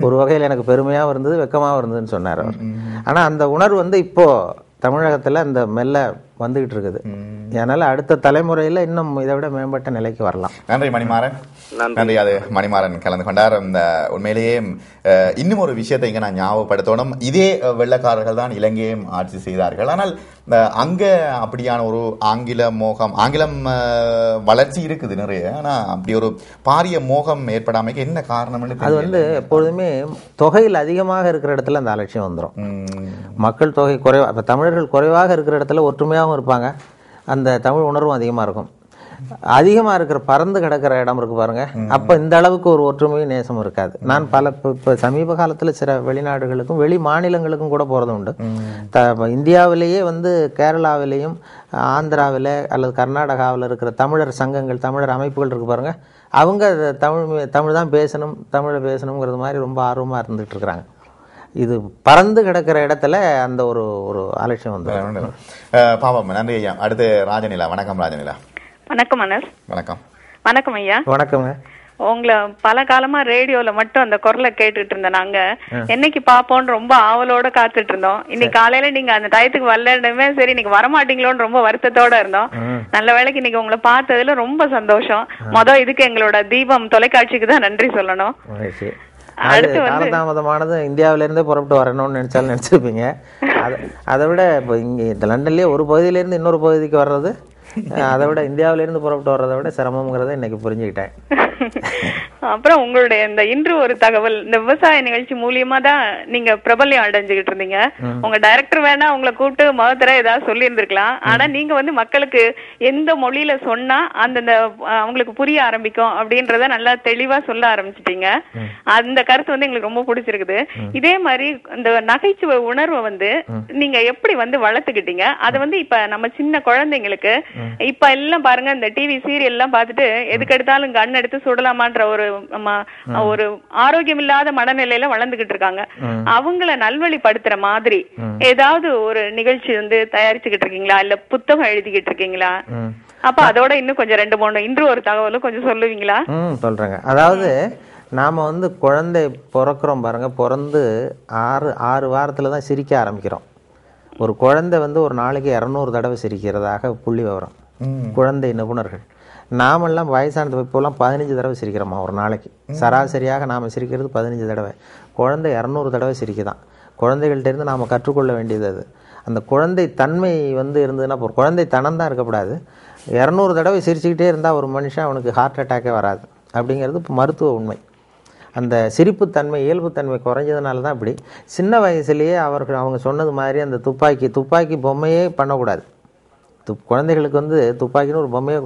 B: ஒரு வகையில் எனக்கு பெருமையாகவும் இருந்தது வெக்கமாகவும் இருந்ததுன்னு சொன்னார் அவர் ஆனால் அந்த உணர்வு வந்து இப்போ தமிழகத்தில் அந்த மெல்ல வந்துகிட்டு இருக்குது அதனால் அடுத்த தலைமுறையில் இன்னும் இதை விட மேம்பட்ட நிலைக்கு வரலாம்.
A: நன்றி மணிமாறன்.
C: நன்றி.
A: அது மணிமாறன் கலந்து கொண்டார். இந்த உண்மையிலேயே இன்னும் ஒரு விஷயத்தை இங்க நான் ஞாபகப்படுத்தணும். இதே வெள்ளைக்காரர்கள் தான் இலங்கையும் ஆட்சி செய்தார்கள். ஆனால் அங்க அப்படியான ஒரு ஆங்கில மோகம் ஆங்கிலம் வளர்ச்சி இருக்குது நிறைய. ஆனா அப்படி ஒரு பாரிய மோகம் ஏற்படாமைக்கு என்ன காரணம்னு
B: அது வந்து எப்பொழுதுமே தொகையில் அதிகமாக இருக்கிற இடத்துல அந்த அலட்சியம் வந்துடும் மக்கள் தொகை குறைவா இப்போ தமிழர்கள் குறைவாக இருக்கிற இடத்துல ஒற்றுமையாகவும் இருப்பாங்க. அந்த தமிழ் உணர்வும் அதிகமாக இருக்கும். அதிகமாக இருக்கிற பறந்து கிடக்கிற இடம் இருக்கு பாருங்க. அப்போ இந்த அளவுக்கு ஒரு ஒற்றுமையும் நேசம் இருக்காது. நான் பல இப்போ சமீப காலத்தில் சில வெளிநாடுகளுக்கும் வெளி மாநிலங்களுக்கும் கூட போகிறது உண்டு. த இப்ப இந்தியாவிலேயே வந்து கேரளாவிலேயும் ஆந்திராவில் அல்லது கர்நாடகாவில் இருக்கிற தமிழர் சங்கங்கள் தமிழர் அமைப்புகள் இருக்கு பாருங்க. அவங்க தமிழ் தமிழ் தான் பேசணும் தமிழை பேசணுங்கிறது மாதிரி ரொம்ப ஆர்வமாக இருந்துகிட்டு இருக்கிறாங்க. இது பறந்து கிடக்கிற இடத்துல அந்த ஒரு ஒரு அலட்சியம் வந்து
A: பாவம் நன்றி ஐயா. அடுத்து ராஜநிலா. வணக்கம் ராஜநிலா.
D: வணக்கம் அனஸ்
A: வணக்கம்.
D: வணக்கம் ஐயா.
B: வணக்கங்க.
D: உங்களை பல காலமா ரேடியோல மட்டும் அந்த குரலை கேட்டுட்டு இருந்தோம் நாங்க. என்னைக்கு பாப்போம்னு ரொம்ப ஆவலோட காத்துட்டு இருந்தோம். இன்னைக்கு காலையில நீங்க அந்த டயத்துக்கு வரலனுமே சரி இன்னைக்கு வரமாட்டீங்களோன்னு ரொம்ப வருத்தத்தோட இருந்தோம். நல்ல வேளைக்கு இன்னைக்கு உங்களை பார்த்ததுல ரொம்ப சந்தோஷம். மொத இதுக்கு எங்களோட தீபம் தொலைக்காட்சிக்கு தான் நன்றி சொல்லணும்.
B: அது காலதாமதமானது இந்தியாவில இருந்தே புறப்பட்டு வரணும்னு நினைச்சாலும் நினைச்சிருப்பீங்க. அதை அதை விட இப்போ இங்கே இந்த லண்டன்லேயே ஒரு பகுதியிலேருந்து இன்னொரு பகுதிக்கு வர்றது அதை விட இந்தியாவில இருந்து புறப்பட்டு வர்றதை விட சிரமங்கிறத இன்னைக்கு புரிஞ்சுக்கிட்டேன்.
D: அப்புறம் உங்களுடைய இந்த இன்று ஒரு தகவல் இந்த விவசாய நிகழ்ச்சி மூலியமா தான் நீங்க பிரபல்யம் அடைஞ்சுகிட்டு இருந்தீங்க. உங்க டைரக்டர் வேணா உங்களை கூப்பிட்டு மகத்தர ஏதாவது சொல்லி இருந்திருக்கலாம் ஆனா நீங்க வந்து மக்களுக்கு எந்த மொழியில சொன்னா அந்தந்த அவங்களுக்கு புரிய ஆரம்பிக்கும் அப்படின்றத நல்லா தெளிவா சொல்ல ஆரம்பிச்சிட்டீங்க. அந்த கருத்து வந்து எங்களுக்கு ரொம்ப பிடிச்சிருக்குது. இதே மாதிரி இந்த நகைச்சுவை உணர்வை வந்து நீங்க எப்படி வந்து வளர்த்துக்கிட்டீங்க? அதை வந்து இப்ப நம்ம சின்ன குழந்தைங்களுக்கு இப்ப எல்லாம் பாருங்க இந்த டிவி சீரியல் எல்லாம் பார்த்துட்டு எதுக்கு எடுத்தாலும் கண் எடுத்து சுடலாமான்ற ஒரு ஒரு ஆரோக்கியம் இல்லாத மனநிலையில வளர்ந்துகிட்டு இருக்காங்க. அவங்கள நல்வழிப்படுத்துற மாதிரி ஏதாவது ஒரு நிகழ்ச்சி வந்து தயாரிச்சுக்கிட்டு இருக்கீங்களா? இல்ல புத்தகம் எழுதிக்கிட்டு இருக்கீங்களா? அப்ப அதோட இன்னும் கொஞ்சம் ரெண்டு மூணு இன்று ஒரு தகவலும் கொஞ்சம் சொல்லுவீங்களா?
B: ம் சொல்கிறேங்க அதாவது நாம் வந்து குழந்தை பிறக்கிறோம் பாருங்க. பிறந்து ஆறு ஆறு வாரத்தில் தான் சிரிக்க ஆரம்பிக்கிறோம். ஒரு குழந்தை வந்து ஒரு நாளைக்கு இரநூறு தடவை சிரிக்கிறதாக புள்ளி விவரம். குழந்தை நிபுணர்கள். நாமெல்லாம் வயசானது இப்போலாம் பதினஞ்சு தடவை சிரிக்கிறோமா ஒரு நாளைக்கு? சராசரியாக நாம் சிரிக்கிறது பதினஞ்சு தடவை. குழந்தை இரநூறு தடவை சிரிக்குதான். குழந்தைகள்ட்ட இருந்து நாம் கற்றுக்கொள்ள வேண்டியது அது. அந்த குழந்தை தன்மை வந்து இருந்ததுன்னா ஒரு குழந்தை தனம் தான் இருக்கக்கூடாது. இரநூறு தடவை சிரிச்சுக்கிட்டே இருந்தால் ஒரு மனுஷன் அவனுக்கு ஹார்ட் அட்டாக்கே வராது. அப்படிங்கிறது இப்போ மருத்துவ உண்மை. அந்த சிரிப்புத்தன்மை இயல்புத்தன்மை குறைஞ்சதுனால தான் இப்படி. சின்ன வயசுலேயே அவர்கள் அவங்க சொன்னது மாதிரி அந்த துப்பாக்கி துப்பாக்கி பொம்மையே பண்ணக்கூடாது. துப் குழந்தைகளுக்கு வந்து துப்பாக்கின்னு ஒரு பொம்மையை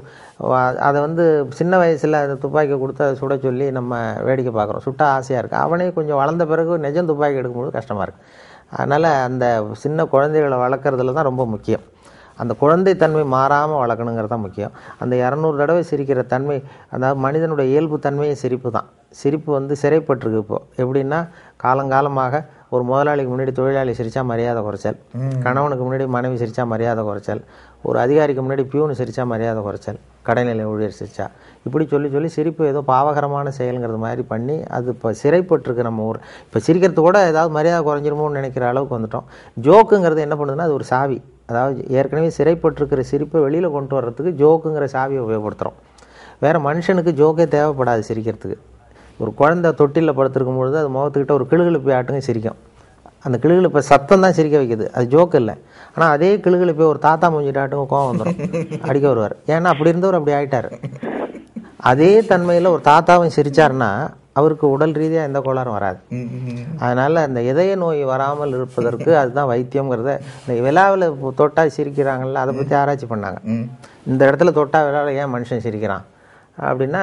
B: அதை வந்து சின்ன வயசில் அந்த துப்பாக்கியை கொடுத்து அதை சுட சொல்லி நம்ம வேடிக்கை பார்க்குறோம். சுட்டா ஆசையாக இருக்குது அவனே கொஞ்சம் வளர்ந்த பிறகு நிஜம் துப்பாக்கி எடுக்கும்போது கஷ்டமாக இருக்குது அதனால் அந்த சின்ன குழந்தைகளை வளர்க்குறதுல தான் ரொம்ப முக்கியம். அந்த குழந்தைத்தன்மை மாறாமல் வளர்க்கணுங்கிறது தான் முக்கியம். அந்த இரநூறு தடவை சிரிக்கிற தன்மை அதாவது மனிதனுடைய இயல்பு தன்மையே சிரிப்பு தான். சிரிப்பு வந்து சிறைப்பட்டிருக்கு இப்போ. எப்படின்னா காலங்காலமாக ஒரு முதலாளிக்கு முன்னாடி தொழிலாளி சிரிச்சா மரியாதை குறைச்சல். கணவனுக்கு முன்னாடி மனைவி சிரிச்சா மரியாதை குறைச்சல். ஒரு அதிகாரிக்கு முன்னாடி பியூனு சிரிச்சா மரியாதை குறைச்சல். கடைநிலை ஊழியர் சிரிச்சா. இப்படி சொல்லி சொல்லி சிரிப்பு ஏதோ பாவகரமான செயலுங்கிறது மாதிரி பண்ணி அது இப்போ சிறைப்பட்டிருக்கு நம்ம ஊர். இப்போ சிரிக்கிறது கூட ஏதாவது மரியாதை குறைஞ்சிருமோன்னு நினைக்கிற அளவுக்கு வந்துட்டோம். ஜோக்குங்கிறது என்ன பண்ணுதுன்னா அது ஒரு சாவி. அதாவது ஏற்கனவே சிறைப்பட்டிருக்கிற சிரிப்பை வெளியில் கொண்டு வர்றதுக்கு ஜோக்குங்கிற சாவியை உபயோகப்படுத்துகிறோம் வேறு மனுஷனுக்கு ஜோக்கே தேவைப்படாது சிரிக்கிறதுக்கு. ஒரு குழந்தை தொட்டிலில் படுத்திருக்கும் பொழுது அது முகத்துக்கிட்ட ஒரு கிளுகிழப்பி ஆட்டுங்க சிரிக்கும். அந்த கிளுகிழப்பை சத்தம் தான் சிரிக்க வைக்குது. அது ஜோக் இல்லை. ஆனால் அதே கிளுகிழப்பை ஒரு தாத்தா மூஞ்சிட்டு ஆட்டுங்க கோவம் வந்துடும் அடிக்க வருவார். ஏன்னா அப்படி இருந்தவர் அப்படி ஆயிட்டாரு. அதே தன்மையில் ஒரு தாத்தாவும் சிரிச்சாருன்னா அவருக்கு உடல் ரீதியாக எந்த கோளாறும் வராது. அதனால அந்த இதய நோய் வராமல் இருப்பதற்கு அதுதான் வைத்தியம்ங்கிறத இந்த விழாவில் தொட்டா சிரிக்கிறாங்கல்ல அதை பற்றி ஆராய்ச்சி பண்ணாங்க. இந்த இடத்துல தொட்டா விழாவில் ஏன் மனுஷன் சிரிக்கிறான்? அப்படின்னா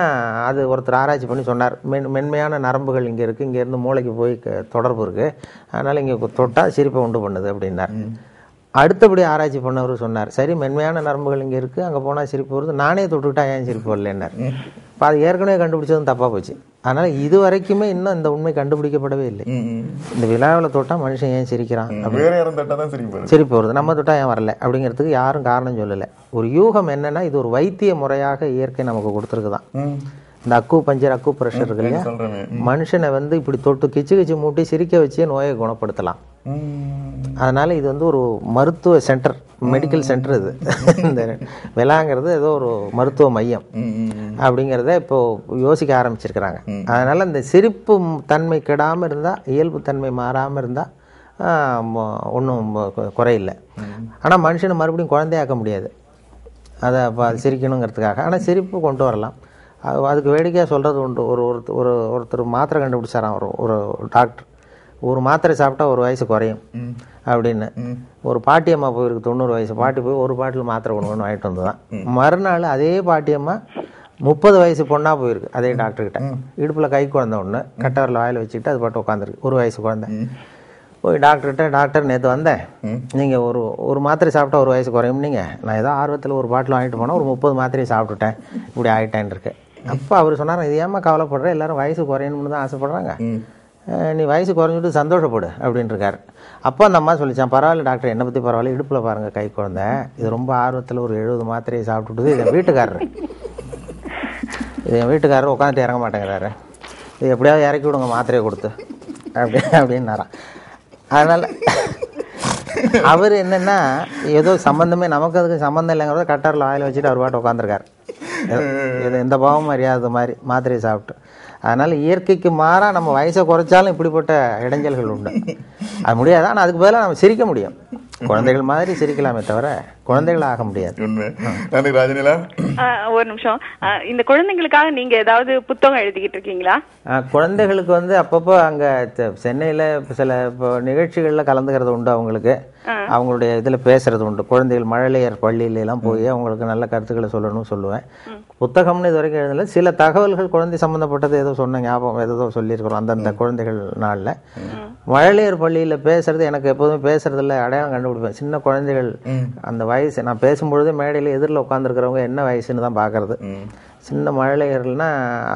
B: அது ஒருத்தர் ஆராய்ச்சி பண்ணி சொன்னார். மென் மென்மையான நரம்புகள் இங்கே இருக்குது இங்கேருந்து மூளைக்கு போய் தொடர்பு இருக்குது அதனால் இங்கே தொட்டால் சிரிப்பை உண்டு பண்ணுது அப்படின்னார். அடுத்தபடி ஆராய்ச்சி பண்ணவர் சொன்னார். சரி மென்மையான நரம்புகள் இங்கே இருக்குது அங்கே போனால் சிரிப்பு வருது நானே தொட்டுக்கிட்டா ஏன் சிரிப்பு வரலன்னார். இப்போ அது ஏற்கனவே கண்டுபிடிச்சதும் தப்பாக போச்சு. அதனால் இது வரைக்குமே இன்னும் இந்த உண்மை கண்டுபிடிக்கப்படவே இல்லை. இந்த விழாவில் தொட்டால் மனுஷன் ஏன் சிரிக்கிறான்?
A: சிரிப்பு வருது.
B: நம்ம தொட்டா ஏன் வரல? அப்படிங்கிறதுக்கு யாரும் காரணம் சொல்லலை. ஒரு யூகம் என்னன்னா இது ஒரு வைத்திய முறையாக இயற்கை நமக்கு கொடுத்துருக்குதான். இந்த அக்கு பஞ்சர் அக்கு ப்ரெஷர் இருக்கு இல்லையா. மனுஷனை வந்து இப்படி தொட்டு கிச்சு கிச்சு மூட்டி சிரிக்க வச்சே நோயை குணப்படுத்தலாம். அதனால இது வந்து ஒரு மருத்துவ சென்டர் மெடிக்கல் சென்டர் இது. இந்த விழாங்கிறது ஏதோ ஒரு மருத்துவ மையம். அப்படிங்கிறத இப்போ யோசிக்க ஆரம்பிச்சிருக்கிறாங்க. அதனால இந்த சிரிப்பு தன்மை கெடாமல் இருந்தால் இயல்பு தன்மை மாறாமல் இருந்தால் ஒன்றும் குறையில்லை. ஆனால் மனுஷனை மறுபடியும் குழந்தையாக்க முடியாது. அதை சிரிக்கணுங்கிறதுக்காக. ஆனால் சிரிப்பு கொண்டு வரலாம். அதுக்கு வேடிக்கையாக சொல்கிறது உண்டு. ஒரு ஒரு ஒருத்தர் மாத்திரை கண்டுபிடிச்சாராம். ஒரு ஒரு டாக்டர் ஒரு மாத்திரை சாப்பிட்டா ஒரு வயசு குறையும். அப்படின்னு. ஒரு பாட்டியம்மா போயிருக்கு தொண்ணூறு வயசு. பாட்டி போய் ஒரு பாட்டில் மாத்திரை கொண்டு வாங்கிட்டு வந்து தான் மறுநாள் அதே பாட்டியம்மா முப்பது வயசு பொண்ணா போயிருக்கு அதே டாக்டர்கிட்ட இடுப்பில் கை குழந்தை ஒன்று கட்டவரில் வாயில் வச்சுக்கிட்டு அது பாட்டு உட்காந்துருக்கு ஒரு வயசு குழந்தை. போய் டாக்டர்கிட்ட டாக்டர் நேற்று வந்தேன். நீங்கள் ஒரு ஒரு மாத்திரை சாப்பிட்டா ஒரு வயசு குறையும் நீங்கள் நான் ஏதோ ஆர்வத்தில் ஒரு பாட்டில் வாங்கிட்டு போனால் ஒரு முப்பது மாத்திரையை சாப்பிட்டுட்டேன். இப்படி ஆகிட்டேன் இருக்கு. அப்போ அவர் சொன்னார் இது ஏமா கவலைப்படுற? எல்லாரும் வயசு குறையணும்னு தான் ஆசைப்படுறாங்க. நீ வயசு குறைஞ்சிட்டு சந்தோஷப்படு அப்படின்னு இருக்காரு அப்போ அந்த அம்மா சொல்லிச்சான் பரவாயில்ல டாக்டர் என்னை பற்றி பரவாயில்ல இடுப்பில் பாருங்க கை குழந்தை. இது ரொம்ப ஆர்வத்தில் ஒரு எழுபது மாத்திரையை சாப்பிட்டுட்டு இது என் வீட்டுக்காரர். இது என் வீட்டுக்காரர் உட்காந்துட்டு இறங்க மாட்டேங்கிறாரு. இது எப்படியாவது இறக்கி விடுங்க மாத்திரையை கொடுத்து. அப்படி அப்படின்னாராம். அதனால் அவர் என்னன்னா ஏதோ சம்பந்தமே நமக்கு அதுக்கு சம்மந்தம் இல்லைங்கிறத கட்டாரில் வாயில் வச்சுட்டு அவர் பாட்டு உட்காந்துருக்காரு இது எந்த பாவமும் அறியாத மாதிரி மாத்திரையை சாப்பிட்டு. அதனால் இயற்கைக்கு மாறா நம்ம வயசை குறைச்சாலும் இப்படிப்பட்ட இடைஞ்சல்கள் உண்டு. அது முடியாது. ஆனால் அதுக்கு பதிலாக நம்ம சிரிக்க முடியும். குழந்தைகள் மாதிரி சிரிக்கலாமே தவிர குழந்தைகள் ஆக முடியாது
D: ஒரு நிமிஷம். ஆஹ் இந்த குழந்தைங்களுக்காக நீங்க ஏதாவது புத்தகம் எழுதிக்கிட்டு இருக்கீங்களா?
B: குழந்தைகளுக்கு வந்து அப்பப்போ அங்கே சென்னையில் சில இப்போ நிகழ்ச்சிகளில் கலந்துக்கிறது உண்டு அவங்களுக்கு. அவங்களுடைய இதில் பேசுறது உண்டு. குழந்தைகள் மழலையர் பள்ளியில எல்லாம் போய் அவங்களுக்கு நல்ல கருத்துக்களை சொல்லணும்னு சொல்லுவேன். புத்தகம்னு இது வரைக்கும் எழுதல. சில தகவல்கள் குழந்தை சம்பந்தப்பட்டது ஏதோ சொன்ன ஞாபகம் ஏதோ சொல்லியிருக்கிறோம் அந்தந்த குழந்தைகள் நாளில். மழலையர் பள்ளியில் பேசுறது எனக்கு எப்போதுமே பேசுறதுல அடையாளம் கண்டுபிடிப்பேன். சின்ன குழந்தைகள் அந்த வயசு நான் பேசும்பொழுது மேடையில் எதிரில் உட்காந்துருக்கிறவங்க என்ன வயசுன்னு தான் பார்க்கறது சின்ன மழலையர்கள்னா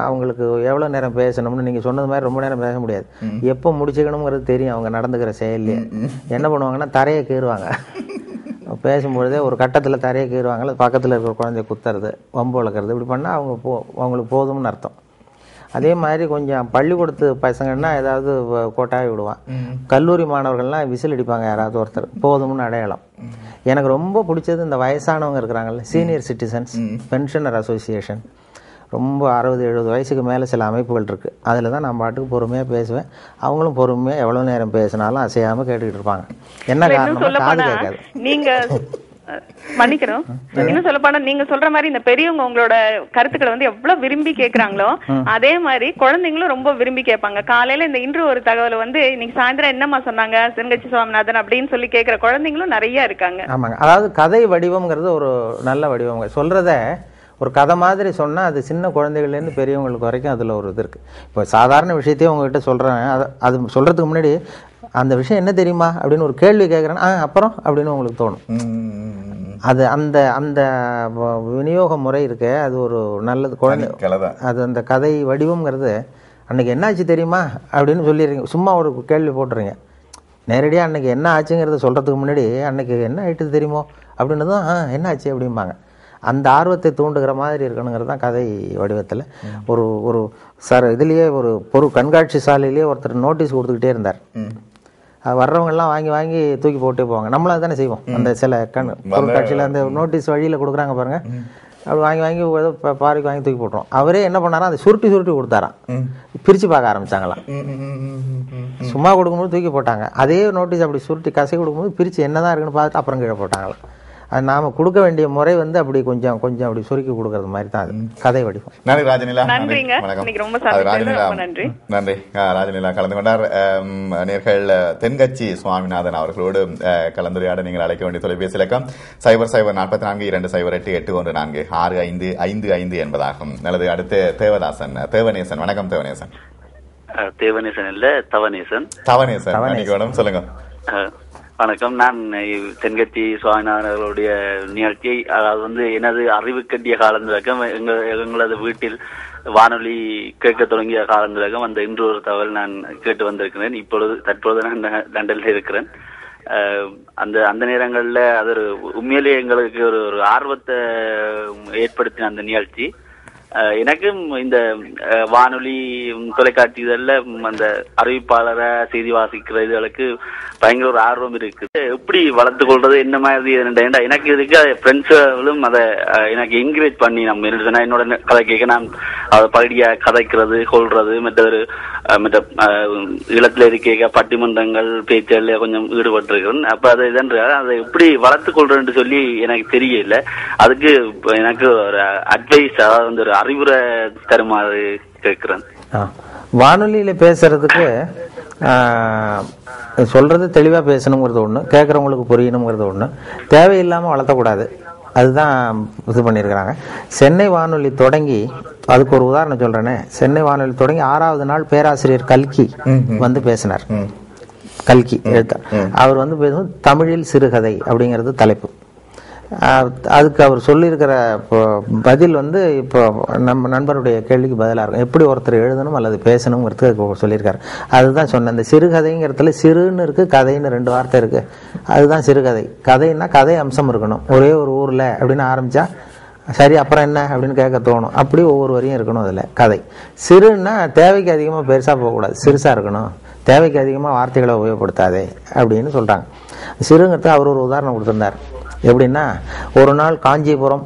B: அவங்களுக்கு எவ்வளோ நேரம் பேசணும்னு நீங்கள் சொன்னது மாதிரி ரொம்ப நேரம் பேச முடியாது. எப்போ முடிச்சுக்கணுங்கிறது தெரியும் அவங்க நடந்துக்கிற செயல்லையே என்ன பண்ணுவாங்கன்னா தரையை கீறுவாங்க. பேசும்பொழுதே ஒரு கட்டத்தில் தரையை கீறுவாங்கல்ல பக்கத்தில் இருக்கிற குழந்தைய குத்துறது வம்பு வளர்க்குறது இப்படி பண்ணால் அவங்க போ அவங்களுக்கு போதும்னு அர்த்தம். அதே மாதிரி கொஞ்சம் பள்ளிக்கூடத்து பசங்கன்னா ஏதாவது கொட்டாவி விடுவான். கல்லூரி மாணவர்கள்லாம் விசில் அடிப்பாங்க யாராவது ஒருத்தர் போதும்னு அடையாளம். எனக்கு ரொம்ப பிடிச்சது இந்த வயசானவங்க இருக்கிறாங்கல்ல சீனியர் சிட்டிசன்ஸ் பென்ஷனர் அசோசியேஷன் ரொம்ப அறுபது எழுபது வயசுக்கு மேலே சில அமைப்புகள் இருக்குது அதில் தான் நான் பாட்டுக்கு பொறுமையாக பேசுவேன். அவங்களும் பொறுமையாக எவ்வளோ நேரம் பேசினாலும் அசையாமல் கேட்டுக்கிட்டு இருப்பாங்க. என்ன காரணம்னா காது கேட்காது.
D: நீங்க அஹ், மன்னிக்கணும் இன்னும் சொல்ல போனா நீங்க சொல்ற மாதிரி இந்த பெரியவங்க உங்களோட கருத்துக்களை வந்து எவ்வளவு விரும்பி கேக்குறாங்களோ அதே மாதிரி குழந்தைங்களும் ரொம்ப விரும்பி கேட்பாங்க. காலையில இந்த இன்று ஒரு தகவல் வந்து இன்னைக்கு சாயந்தரம் என்னம்மா சொன்னாங்க? செங்கச்சி சுவாமிநாதன் அப்படின்னு சொல்லி கேக்குற குழந்தைங்களும் நிறைய இருக்காங்க.
B: ஆமாங்க. அதாவது கதை வடிவம்ங்கிறது ஒரு நல்ல வடிவங்க சொல்கிறத ஒரு கதை மாதிரி சொன்னால் அது சின்ன குழந்தைகள்லேருந்து பெரியவங்களுக்கு வரைக்கும் அதில் ஒரு இது இருக்குது இப்போ சாதாரண விஷயத்தையும் உங்ககிட்ட சொல்கிறேன் அது அது சொல்கிறதுக்கு முன்னாடி அந்த விஷயம் என்ன தெரியுமா? அப்படின்னு ஒரு கேள்வி கேட்குறேன்னா ஆ அப்புறம் அப்படின்னு உங்களுக்கு தோணும். அது அந்த அந்த விநியோக முறை இருக்கே. அது ஒரு நல்லது. குழந்தை அது அந்த கதை வடிவம்ங்கிறது அன்னைக்கு என்னாச்சு தெரியுமா? அப்படின்னு சொல்லிடுறீங்க. சும்மா ஒரு கேள்வி போட்டுறீங்க நேரடியாக அன்னைக்கு என்ன ஆச்சுங்கிறத சொல்கிறதுக்கு முன்னாடி அன்னைக்கு என்ன ஆயிட்டுது தெரியுமோ? அப்படின்னதும் ஆ என்னாச்சு அப்படிம்பாங்க. அந்த ஆர்வத்தை தூண்டுகிற மாதிரி இருக்கணுங்கிறது தான் கதை வடிவத்தில். ஒரு ஒரு சார் இதுலேயே ஒரு பொரு கண்காட்சி சாலையிலேயே ஒருத்தர் நோட்டீஸ் கொடுத்துக்கிட்டே இருந்தார். அது வர்றவங்க எல்லாம் வாங்கி வாங்கி தூக்கி போட்டே போவாங்க. நம்மளும் அதுதானே செய்வோம். அந்த சில கண் பொருட்காட்சியில் அந்த நோட்டீஸ் வழியில் கொடுக்குறாங்க பாருங்க. அப்படி வாங்கி வாங்கி ஏதோ பா- பாறைக்கு வாங்கி தூக்கி போட்டுரும். அவரே என்ன பண்ணாராம் அதை சுருட்டி சுருட்டி கொடுத்தாராம். பிரித்து பார்க்க ஆரம்பிச்சாங்களாம். சும்மா கொடுக்கும்போது தூக்கி போட்டாங்க. அதே நோட்டீஸ் அப்படி சுருட்டி கசை கொடுக்கும்போது பிரித்து என்னதான் இருக்குன்னு பார்த்துட்டு அப்புறம் கீழே போட்டாங்களாம். அது நாம கொடுக்க வேண்டிய முறை வந்து அப்படி கொஞ்சம் கொஞ்சம் அப்படி சுருக்கி கொடுக்கறது மாதிரி தான் அது கதை வடிவம்.
A: நன்றி ராஜநிலா.
D: நன்றிங்க. நன்றி.
A: நன்றி. ஆ, ராஜநிலா கலந்து கொண்டார். நேர்கள் தென்கட்சி சுவாமிநாதன் அவர்களோடு கலந்துரையாட நீங்கள் அழைக்க வேண்டிய தொலைபேசி இலக்கம் சைபர் சைபர் நாற்பத்தி நான்கு இரண்டு சைபர் எட்டு எட்டு ஒன்று நான்கு ஆறு ஐந்து ஐந்து ஐந்து என்பதாகும். நல்லது அடுத்து தேவதாசன் தேவநேசன். வணக்கம் தேவநேசன்.
E: தேவநேசன் இல்ல தவநேசன்.
A: தவநேசன். சொல்லுங்க.
E: வணக்கம். நான் இவ் தென்கட்சி அவர்களுடைய நிகழ்ச்சியை அதாவது வந்து எனது அறிவு கட்டிய காலந்திலக்கம் எங்க எங்களது வீட்டில் வானொலி கேட்க தொடங்கிய காலந்திலக்கம் அந்த இன்று ஒரு தகவல் நான் கேட்டு வந்திருக்கிறேன். இப்பொழுது தற்பொழுது நான் லண்டனில் இருக்கிறேன். அந்த அந்த நேரங்களில் அது ஒரு உண்மையிலேயே எங்களுக்கு ஒரு ஒரு ஆர்வத்தை ஏற்படுத்தின அந்த நிகழ்ச்சி. எனக்கும் இந்த வானொலி தொலைக்காட்சி இதெல்ல அந்த அறிவிப்பாளரை செய்தி வாசிக்கிற இதுகளுக்கு பயங்கர ஒரு ஆர்வம் இருக்குது எப்படி வளர்த்து கொள்றது என்ன மாதிரி என்னடா, ஏன்டா எனக்கு இருக்கு ஃப்ரெண்ட்ஸுகளும் அதை எனக்கு என்கரேஜ் பண்ணி நம்ம சொன்னா என்னோட கதை கேட்க நான் அதை பகுதியா கதைக்கிறது கொள்றது மற்ற ஒரு மற்ற அஹ், இருக்க பட்டிமன்றங்கள் பேச்சுல கொஞ்சம் ஈடுபட்டிருக்கிறேன். அப்ப அதை இதன்ற அதை எப்படி வளர்த்து கொள்றேன்னு சொல்லி எனக்கு தெரியல. அதுக்கு எனக்கு ஒரு அட்வைஸ் அதாவது வந்து ஒரு அறிவுரை தருமாறு கேட்கிறேன்.
B: வானொலியில் பேசுறதுக்கு சொல்றது தெளிவாக பேசணுங்கிறது ஒன்று கேட்குறவங்களுக்கு புரியணுங்கிறது ஒன்று தேவையில்லாமல் வளர்த்தக்கூடாது. அதுதான் இது பண்ணியிருக்கிறாங்க. சென்னை வானொலி தொடங்கி அதுக்கு ஒரு உதாரணம் சொல்கிறேனே சென்னை வானொலி தொடங்கி ஆறாவது நாள் பேராசிரியர் கல்கி வந்து பேசினார். கல்கி எழுத்தார் அவர் வந்து பேசும் தமிழில் சிறுகதை அப்படிங்கிறது தலைப்பு. அதுக்கு அவர் சொல்லியிருக்கிற இப்போ பதில் வந்து இப்போ நம்ம நண்பருடைய கேள்விக்கு பதிலாக இருக்கும். எப்படி ஒருத்தர் எழுதணும் அல்லது பேசணுங்கிறதுக்கு சொல்லியிருக்காரு. அதுதான் சொன்னேன் அந்த சிறுகதைங்கிறதுல சிறுன்னு இருக்கு கதைன்னு ரெண்டு வார்த்தை இருக்கு. அதுதான் சிறுகதை. கதைன்னா கதை அம்சம் இருக்கணும். ஒரே ஒரு ஊரில் அப்படின்னு ஆரம்பிச்சா சரி அப்புறம் என்ன அப்படின்னு கேட்க தோணும். அப்படி ஒவ்வொரு வரையும் இருக்கணும் அதில் கதை. சிறுன்னா தேவைக்கு அதிகமாக பெருசாக போகக்கூடாது. சிறுசாக இருக்கணும். தேவைக்கு அதிகமாக வார்த்தைகளை உபயோகப்படுத்தாதே அப்படின்னு சொல்கிறாங்க சிறுங்கிறது அவர் ஒரு உதாரணம் கொடுத்துருந்தார். எப்படின்னா ஒரு நாள் காஞ்சிபுரம்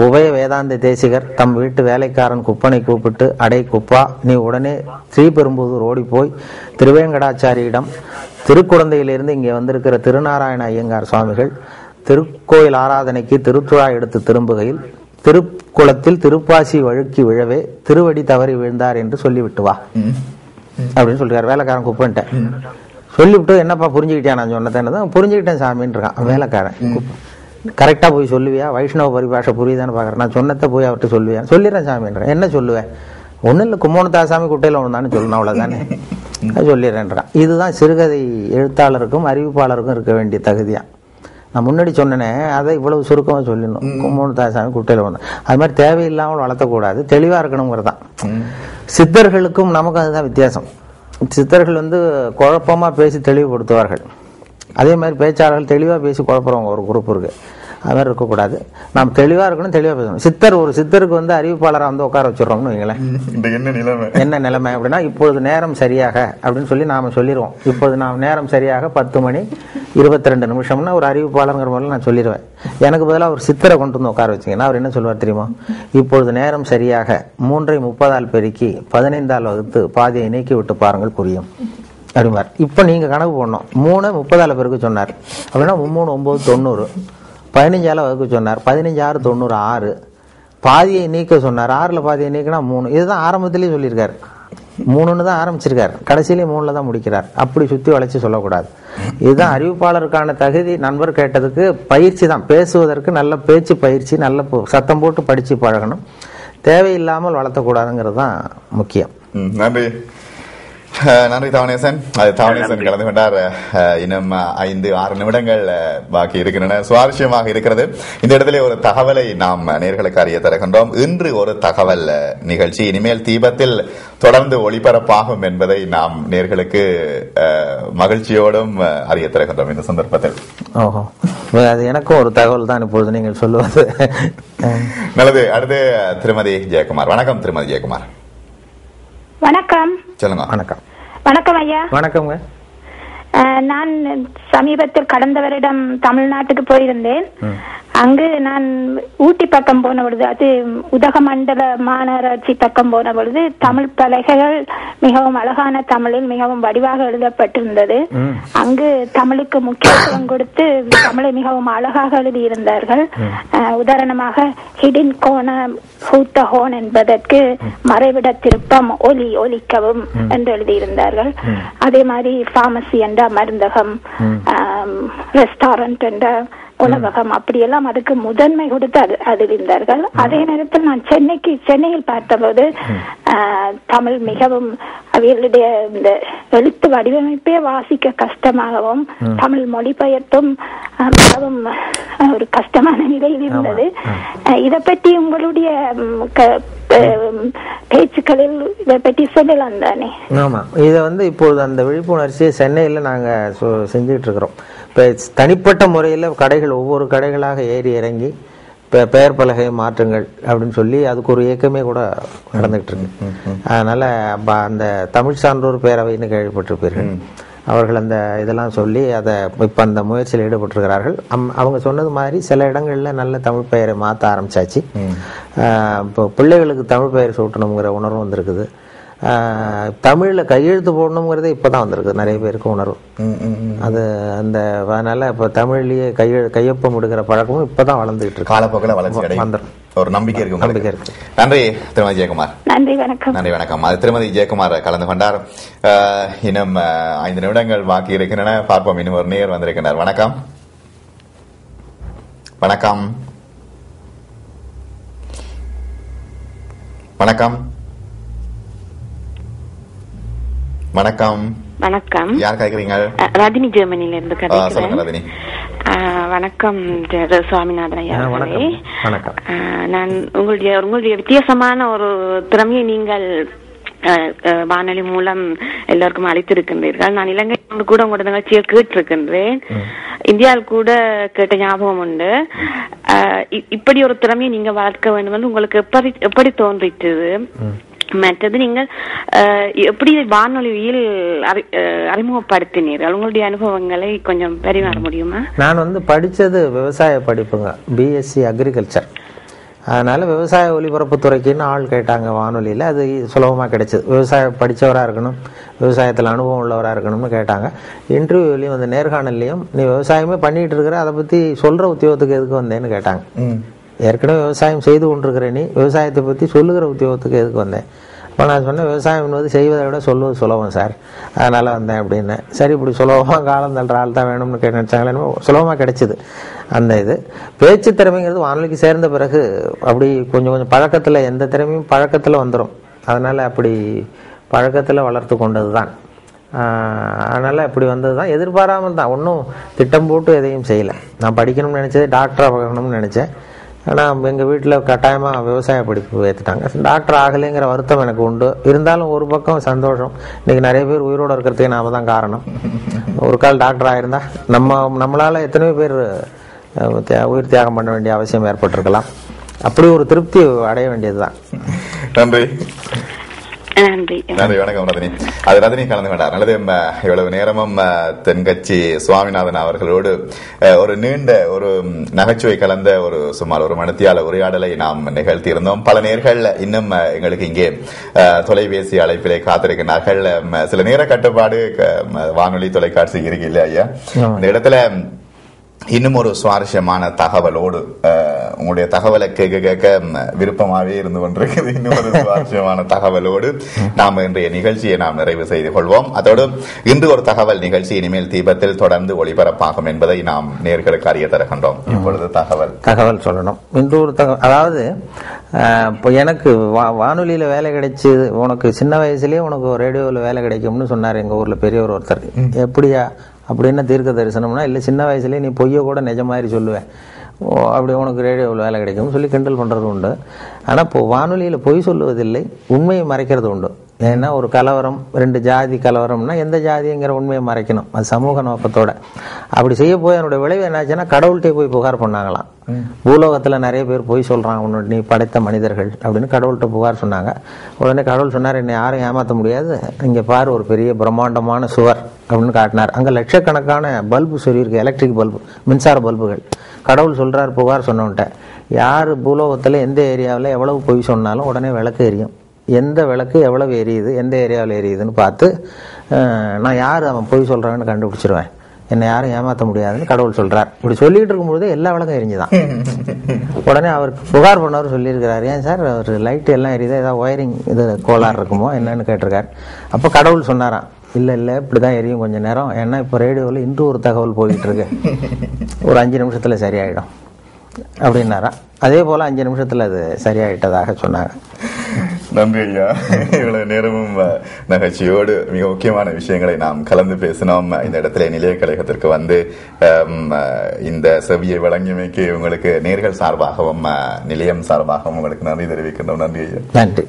B: உபய வேதாந்த தேசிகர் தம் வீட்டு வேலைக்காரன் குப்பனை கூப்பிட்டு அடே குப்பா நீ உடனே ஸ்ரீபெரும்புதூர் ஓடி போய் திருவேங்கடாச்சாரியிடம் திருக்குழந்தையிலிருந்து இங்கே வந்திருக்கிற திருநாராயண ஐயங்கார் சுவாமிகள் திருக்கோயில் ஆராதனைக்கு திருத்துழா எடுத்து திரும்புகையில் திருக்குளத்தில் திருப்பாசி வழுக்கி விழவே திருவடி தவறி விழுந்தார் என்று சொல்லிவிட்டு வா. அப்படின்னு சொல்றாரு வேலைக்காரன் குப்பன்ட்ட. சொல்லிவிட்டு என்னப்பா புரிஞ்சுக்கிட்டியா நான் சொன்னதேன்னு புரிஞ்சுக்கிட்டேன் சாமின்னு இருக்கான் வேலைக்காரன் கரெக்டாக போய் சொல்லுவியா? வைஷ்ணவ பரிபாஷை புரியுதான்னு பார்க்குறேன். நான் சொன்னதை போய் அவர்கிட்ட சொல்லுவேன் சொல்லிடுறேன் சாமின்றேன் என்ன சொல்லுவேன் ஒன்றும் இல்லை கும்மோனத்தா சாமி குட்டையில் ஒன்று தானே சொல்லணும் அவ்வளோதானே சொல்லிடுறேன்றான். இதுதான் சிறுகதை எழுத்தாளருக்கும் அறிவிப்பாளருக்கும் இருக்க வேண்டிய தகுதியா? நான் முன்னாடி சொன்னேனே அதை இவ்வளவு சுருக்கமாக சொல்லணும் கும்மோனத்தா சாமி குட்டையில் ஒன்று அது மாதிரி தேவையில்லாமல் வளர்த்தக்கூடாது. தெளிவாக இருக்கணுங்கிறது தான் சித்தர்களுக்கும் நமக்கும் அதுதான் வித்தியாசம். சித்தர்கள் வந்து குழப்பமா பேசி தெளிவுபடுத்துவார்கள். அதே மாதிரி பேச்சாளர்கள் தெளிவாக பேசி குழப்புறவங்க ஒரு குரூப் இருக்கு. அது மாதிரி இருக்கக்கூடாது. நாம் தெளிவாக இருக்கணும் தெளிவாக பேசணும். சித்தர் ஒரு சித்தருக்கு வந்து அறிவிப்பாளராக வந்து உட்கார வச்சிடறோம்னு வைங்களேன்.
A: இந்த என்ன நிலைமை?
B: என்ன நிலைமை அப்படின்னா இப்பொழுது நேரம் சரியாக அப்படின்னு சொல்லி நாம சொல்லிடுவோம் இப்பொழுது நாம் நேரம் சரியாக பத்து மணி இருபத்தி ரெண்டு நிமிஷம்னா ஒரு அறிவிப்பாளருங்கிற முறையில் நான் சொல்லிடுவேன் எனக்கு பதிலாக ஒரு சித்தரை கொண்டு வந்து உட்கார வச்சிங்கன்னா அவர் என்ன சொல்வார் தெரியுமா? இப்பொழுது நேரம் சரியாக மூன்றை முப்பதால் பெருக்கி பதினைந்தால் வகுத்து பாதியை நீக்கி விட்டு பாருங்கள் புரியும். அப்படிம்பார் இப்போ நீங்கள் கணக்கு போடணும். மூணு முப்பதால் பிறகு சொன்னார். அப்படின்னா மூணு ஒம்பது தொண்ணூறு. பதினஞ்சால வகுக்க சொன்னார். பதினஞ்சு ஆறு தொண்ணூறு ஆறு. பாதியை நீக்க சொன்னார். ஆறில் பாதியை நீக்கினா மூணு. இதுதான் ஆரம்பத்திலேயே சொல்லியிருக்கார். மூணுன்னு தான் ஆரம்பிச்சிருக்காரு. கடைசியிலேயே மூணில் தான் முடிக்கிறார். அப்படி சுற்றி வளைச்சி சொல்லக்கூடாது. இதுதான் அறிவிப்பாளருக்கான தகுதி. நண்பர் கேட்டதுக்கு பயிற்சி தான். பேசுவதற்கு நல்ல பேச்சு பயிற்சி நல்ல சத்தம் போட்டு படித்து பழகணும். தேவையில்லாமல் வளர்த்தக்கூடாதுங்கிறது தான் முக்கியம்.
A: நன்றி. நன்றி தவணேசன் அது தவணேசன் கலந்து கொண்டார். இன்னும் ஐந்து ஆறு நிமிடங்கள் பாக்கி இருக்கின்றன. சுவாரஸ்யமாக இருக்கிறது. இந்த இடத்திலே ஒரு தகவலை நாம் நேர்களுக்கு அறிய தருகின்றோம். இன்று ஒரு தகவல் நிகழ்ச்சி. இனிமேல் தீபத்தில் தொடர்ந்து ஒளிபரப்பாகும் என்பதை நாம் நேர்களுக்கு அஹ், மகிழ்ச்சியோடும் அறிய தருகின்றோம் இந்த சந்தர்ப்பத்தில்.
B: ஓஹோ. அது எனக்கும் ஒரு தகவல் தான் இப்பொழுது நீங்கள் சொல்லுவது.
A: நல்லது. அடுத்து திருமதி ஜெயக்குமார். வணக்கம் திருமதி ஜெயக்குமார்.
F: வணக்கம்.
A: சொல்லுங்க.
B: வணக்கம்.
F: வணக்கம் ஐயா.
B: வணக்கம்ங்க.
F: நான் சமீபத்தில் கடந்த வருடம் தமிழ்நாட்டுக்கு போயிருந்தேன். அங்கு நான் ஊட்டி பக்கம் போன பொழுது அது உதகமண்டல மாநகராட்சி பக்கம் போன பொழுது தமிழ் பலகைகள் மிகவும் அழகான தமிழில் மிகவும் வடிவாக எழுதப்பட்டிருந்தது. அங்கு தமிழுக்கு முக்கியத்துவம் கொடுத்து தமிழை மிகவும் அழகாக எழுதியிருந்தார்கள். உதாரணமாக ஹிடின் கோண ஹூத்த ஹோன் என்பதற்கு மறைவிட திருப்பம் ஒலி ஒலிக்கவும் என்று எழுதியிருந்தார்கள். அதே மாதிரி பார்மசி என்ற மருந்தகம் ரெஸ்டாரண்ட் என்ற உணவகம் அப்படியெல்லாம் அதுக்கு முதன்மை கொடுத்து அது அதில் இருந்தார்கள். அதே நேரத்தில் நான் சென்னைக்கு சென்னையில் பார்த்தபோது தமிழ் மிகவும் அவர்களுடைய இந்த எழுத்து வடிவமைப்பே வாசிக்க கஷ்டமாகவும் தமிழ் மொழிபெயர்ப்பும் ஆஹ், மிகவும் ஒரு கஷ்டமான நிலையில் இருந்தது. இதை பற்றி உங்களுடைய பேச்சுக்களில் இதை பற்றி சொல்லலாம் தானே?
B: ஆமா. இதை வந்து இப்பொழுது அந்த விழிப்புணர்ச்சியை சென்னையில் நாங்க சொ- செஞ்சுட்டு இருக்கிறோம் இப்போ தனிப்பட்ட முறையில் கடைகள் ஒவ்வொரு கடைகளாக ஏறி இறங்கி இப்போ பெயர் பலகை மாற்றுங்கள் அப்படின்னு சொல்லி அதுக்கு ஒரு இயக்கமே கூட நடந்துகிட்டு இருக்கு அதனால அந்த தமிழ் சான்றோர் பேரவைன்னு கேள்விப்பட்டிருப்பீர்கள். அவர்கள் அந்த இதெல்லாம் சொல்லி அதை இப்போ அந்த முயற்சியில் ஈடுபட்டிருக்கிறார்கள். அம்- அவங்க சொன்னது மாதிரி சில இடங்கள்ல நல்ல தமிழ் பெயரை மாற்ற ஆரம்பிச்சாச்சு. ஆஹ் இப்போ பிள்ளைகளுக்கு தமிழ் பெயர் சூட்டணுங்கிற உணர்வு வந்திருக்குது. தமிழ்ல கையெழுத்து போடணுங்கிறதே இப்பதான் வந்திருக்கு. நிறைய பேருக்கு உணர்வு. அது அந்த அதனால இப்ப தமிழ்லயே கையெழு கையொப்பம் எடுக்கிற பழக்கமும் இப்பதான் வளர்ந்துகிட்டு இருக்கு.
A: காலப்போக்கில் வளர்ச்சி
B: வந்துரும்.
A: ஒரு நம்பிக்கை இருக்கு
B: நம்பிக்கை. இருக்கு.
A: நன்றி திருமதி ஜெயக்குமார்.
F: நன்றி வணக்கம்.
A: நன்றி வணக்கம். அது திருமதி ஜெயக்குமார் கலந்து கொண்டார். இன்னும் ஐந்து நிமிடங்கள் பாக்கி இருக்கின்றன. பார்ப்போம் இன்னும் ஒரு நேர் வந்திருக்கிறார் வணக்கம். வணக்கம். வணக்கம். வணக்கம்.
G: வணக்கம்.
A: யார் கேக்குறீங்க
G: ரஜினி ஜெர்மனில இருந்து
A: சொல்லுங்க
G: கதைக்கிறேன்
A: ரஜினி
G: வணக்கம் சுவாமிநாதன் ஐயா நான் உங்களுடைய உங்களுடைய வித்தியாசமான ஒரு திறமையை நீங்கள் வானொலி மூலம் எல்லாருக்கும் அளித்திருக்கின்றீர்கள். நான் இலங்கை கூட உங்களோட நிகழ்ச்சியை கேட்டிருக்கின்றேன். இந்தியாவில் கூட கேட்ட ஞாபகம் உண்டு. இப்படி ஒரு திறமையை நீங்க வளர்க்க வேண்டும் என்று உங்களுக்கு எப்படி எப்படி தோன்றிட்டது? மற்றது நீங்கள் எப்படி வானொலியில் அறி- அறிமுகப்படுத்தினீர்கள்? உங்களுடைய அனுபவங்களை கொஞ்சம் பரிமாற முடியுமா?
B: நான் வந்து படிச்சது விவசாய படிப்புங்க பிஎஸ்சி அக்ரிகல்ச்சர் அதனால விவசாய ஒலிபரப்பு துறைக்குன்னு ஆள் கேட்டாங்க வானொலியில். அது சுலபமாக கிடைச்சது. விவசாயம் படிச்சவரா இருக்கணும் விவசாயத்தில் அனுபவம் உள்ளவராக இருக்கணும்னு கேட்டாங்க. இன்டர்வியூலையும் அந்த நேர்காணல்லையும் நீ விவசாயமே பண்ணிட்டு இருக்கிற அதை பற்றி சொல்கிற உத்தியோகத்துக்கு எதுக்கு வந்தேன்னு கேட்டாங்க. ஏற்கனவே விவசாயம் செய்து கொண்டிருக்கிறேன் நீ விவசாயத்தை பற்றி சொல்லுகிற உத்தியோகத்துக்கு எதுக்கு வந்தேன்? இப்போ நான் சொன்னேன் விவசாயம் என்பது செய்வதை விட சொல்லுவது சுலபம் சார். அதனால் வந்தேன் அப்படின்னு. சரி இப்படி சுலபமாக காலம் தள்ளுற ஆள் தான் வேணும்னு கே நினச்சாங்களே சுலபமாக கிடைச்சிது அந்த இது. பேச்சு திறமைங்கிறது வானொலிக்கு சேர்ந்த பிறகு அப்படி கொஞ்சம் கொஞ்சம் பழக்கத்தில் எந்த திறமையும் பழக்கத்தில் வந்துடும் அதனால் அப்படி பழக்கத்தில் வளர்த்து கொண்டது தான் அதனால் இப்படி வந்தது தான் எதிர்பாராமல் தான். ஒன்றும் திட்டம் போட்டு எதையும் செய்யலை. நான் படிக்கணும்னு நினச்சது டாக்டராக பார்க்கணும்னு நினச்சேன். ஆனால் எங்கள் வீட்டில் கட்டாயமாக விவசாய படிப்பு ஏற்றுட்டாங்க டாக்டர் ஆகலைங்கிற வருத்தம் எனக்கு உண்டு. இருந்தாலும் ஒரு பக்கம் சந்தோஷம். இன்றைக்கி நிறைய பேர் உயிரோடு இருக்கிறதுக்கு நாம தான் காரணம். ஒரு கால் டாக்டர் ஆயிருந்தா நம்ம நம்மளால் எத்தனையோ பேர் தியா- உயிர் தியாகம் பண்ண வேண்டிய அவசியம் ஏற்பட்டிருக்கலாம். அப்படி ஒரு திருப்தி அடைய வேண்டியது தான்
A: நன்றி.
G: நன்றி.
A: நன்றி வணக்கம் ரஜினி. அது ரஜினி கலந்து கொண்டார். நல்லது இவ்வளவு நேரமும் தென்கட்சி சுவாமிநாதன் அவர்களோடு ஒரு நீண்ட ஒரு நகைச்சுவை கலந்த ஒரு சுமார் ஒரு மணித்தியால உரையாடலை நாம் நிகழ்த்தி இருந்தோம் பல நேர்கள் இன்னும் எங்களுக்கு இங்கே தொலைபேசி அழைப்பிலே காத்திருக்கிறார்கள். சில நேர கட்டுப்பாடு வானொலி தொலைக்காட்சி இருக்கு இல்லையா ஐயா இந்த இடத்துல இன்னும் ஒரு சுவாரஸ்யமான தகவலோடு உங்களுடைய தகவலை கேட்க கேட்க ம், விருப்பமாவே இருந்து கொண்டிருக்குது இன்னும் ஒரு சுவாரஸ்யமான தகவலோடு நாம் இன்றைய நிகழ்ச்சியை நாம் நிறைவு செய்து கொள்வோம். அதோடு இன்று ஒரு தகவல் நிகழ்ச்சி இனிமேல் தீபத்தில் தொடர்ந்து ஒளிபரப்பாகும் என்பதை நாம் நேர்களுக்கு அறிய தருகின்றோம். இப்பொழுது தகவல்.
B: தகவல் சொல்லணும். இன்று ஒரு தகவல் அதாவது இப்போ எனக்கு வா வானொலியில் வேலை கிடைச்சி உனக்கு சின்ன வயசுலேயே உனக்கு ரேடியோவில் வேலை கிடைக்கும்னு சொன்னார் எங்கள் ஊரில் பெரியவர் ஒருத்தர். எப்படியா? அப்படின்னு தீர்க்க தரிசனம்னா இல்லை சின்ன வயசுலேயே நீ பொய்யை கூட நிஜ மாதிரி சொல்லுவேன் ஓ அப்படி உனக்கு ரேடியோவில் வேலை கிடைக்கும்னு சொல்லி கிண்டல் பண்ணுறது உண்டு. ஆனால் இப்போ வானொலியில் பொய் சொல்லுவதில்லை உண்மையை மறைக்கிறது உண்டு. ஏன்னா ஒரு கலவரம் ரெண்டு ஜாதி கலவரம்னா எந்த ஜாதிங்கிற உண்மையை மறைக்கணும். அது சமூக நோக்கத்தோட. அப்படி செய்ய போய் அதனுடைய விளைவு என்னாச்சுன்னா கடவுள்கிட்டே போய் புகார் பண்ணாங்களாம். பூலோகத்தில் நிறைய பேர் போய் சொல்கிறான் உன்னோட நீ படைத்த மனிதர்கள் அப்படின்னு கடவுள்கிட்ட புகார் சொன்னாங்க. உடனே கடவுள் சொன்னார் என்னை யாரும் ஏமாற்ற முடியாது. இங்கே பாரு ஒரு பெரிய பிரம்மாண்டமான சுவர் அப்படின்னு காட்டினார். அங்கே லட்சக்கணக்கான பல்பு சொல்லியிருக்கு எலக்ட்ரிக் பல்பு மின்சார பல்புகள். கடவுள் சொல்கிறார் புகார் சொன்னவன்ட்ட யார் பூலோகத்தில் எந்த ஏரியாவில் எவ்வளவு பொய் சொன்னாலும் உடனே விளக்கு எரியும். எந்த விளக்கு எவ்வளவு எரியுது எந்த ஏரியாவில் எரியுதுன்னு பார்த்து நான் யார் அவன் பொய் சொல்கிறான்னு கண்டுபிடிச்சிருவேன். என்னை யாரும் ஏமாற்ற முடியாதுன்னு கடவுள் சொல்கிறார் இப்படி சொல்லிட்டு இருக்கும்பொழுது எல்லா விளக்கும் எரிஞ்சுதான். உடனே அவருக்கு புகார் பண்ணவர் சொல்லியிருக்கிறார். ஏன் சார் அவர் லைட் எல்லாம் எரியுதா? ஏதாவது ஒயரிங் இது கோளாறு இருக்குமோ? என்னன்னு கேட்டிருக்கார். அப்போ கடவுள் சொன்னாராம் இல்லை இல்லை இப்படி தான் எரியும் கொஞ்ச நேரம். ஏன்னா இப்போ ரேடியோவில் இன்று ஒரு தகவல் போயிட்டு இருக்கு ஒரு அஞ்சு நிமிஷத்தில் சரியாயிடும். அப்படின்னாரா அதே போல் அஞ்சு நிமிஷத்தில் அது சரியாயிட்டதாக சொன்னாங்க.
A: நன்றி ஐயா இவ்வளவு நேரமும் நகைச்சியோடு மிக முக்கியமான விஷயங்களை நாம் கலந்து பேசினோம். இந்த இடத்துல நிலைய கழகத்திற்கு வந்து இந்த செவியை வழங்கியமைக்கு உங்களுக்கு நேர்கள் சார்பாகவும் அஹ், நிலையம் சார்பாகவும் உங்களுக்கு நன்றி தெரிவிக்கின்றோம். நன்றி ஐயா.
B: நன்றி.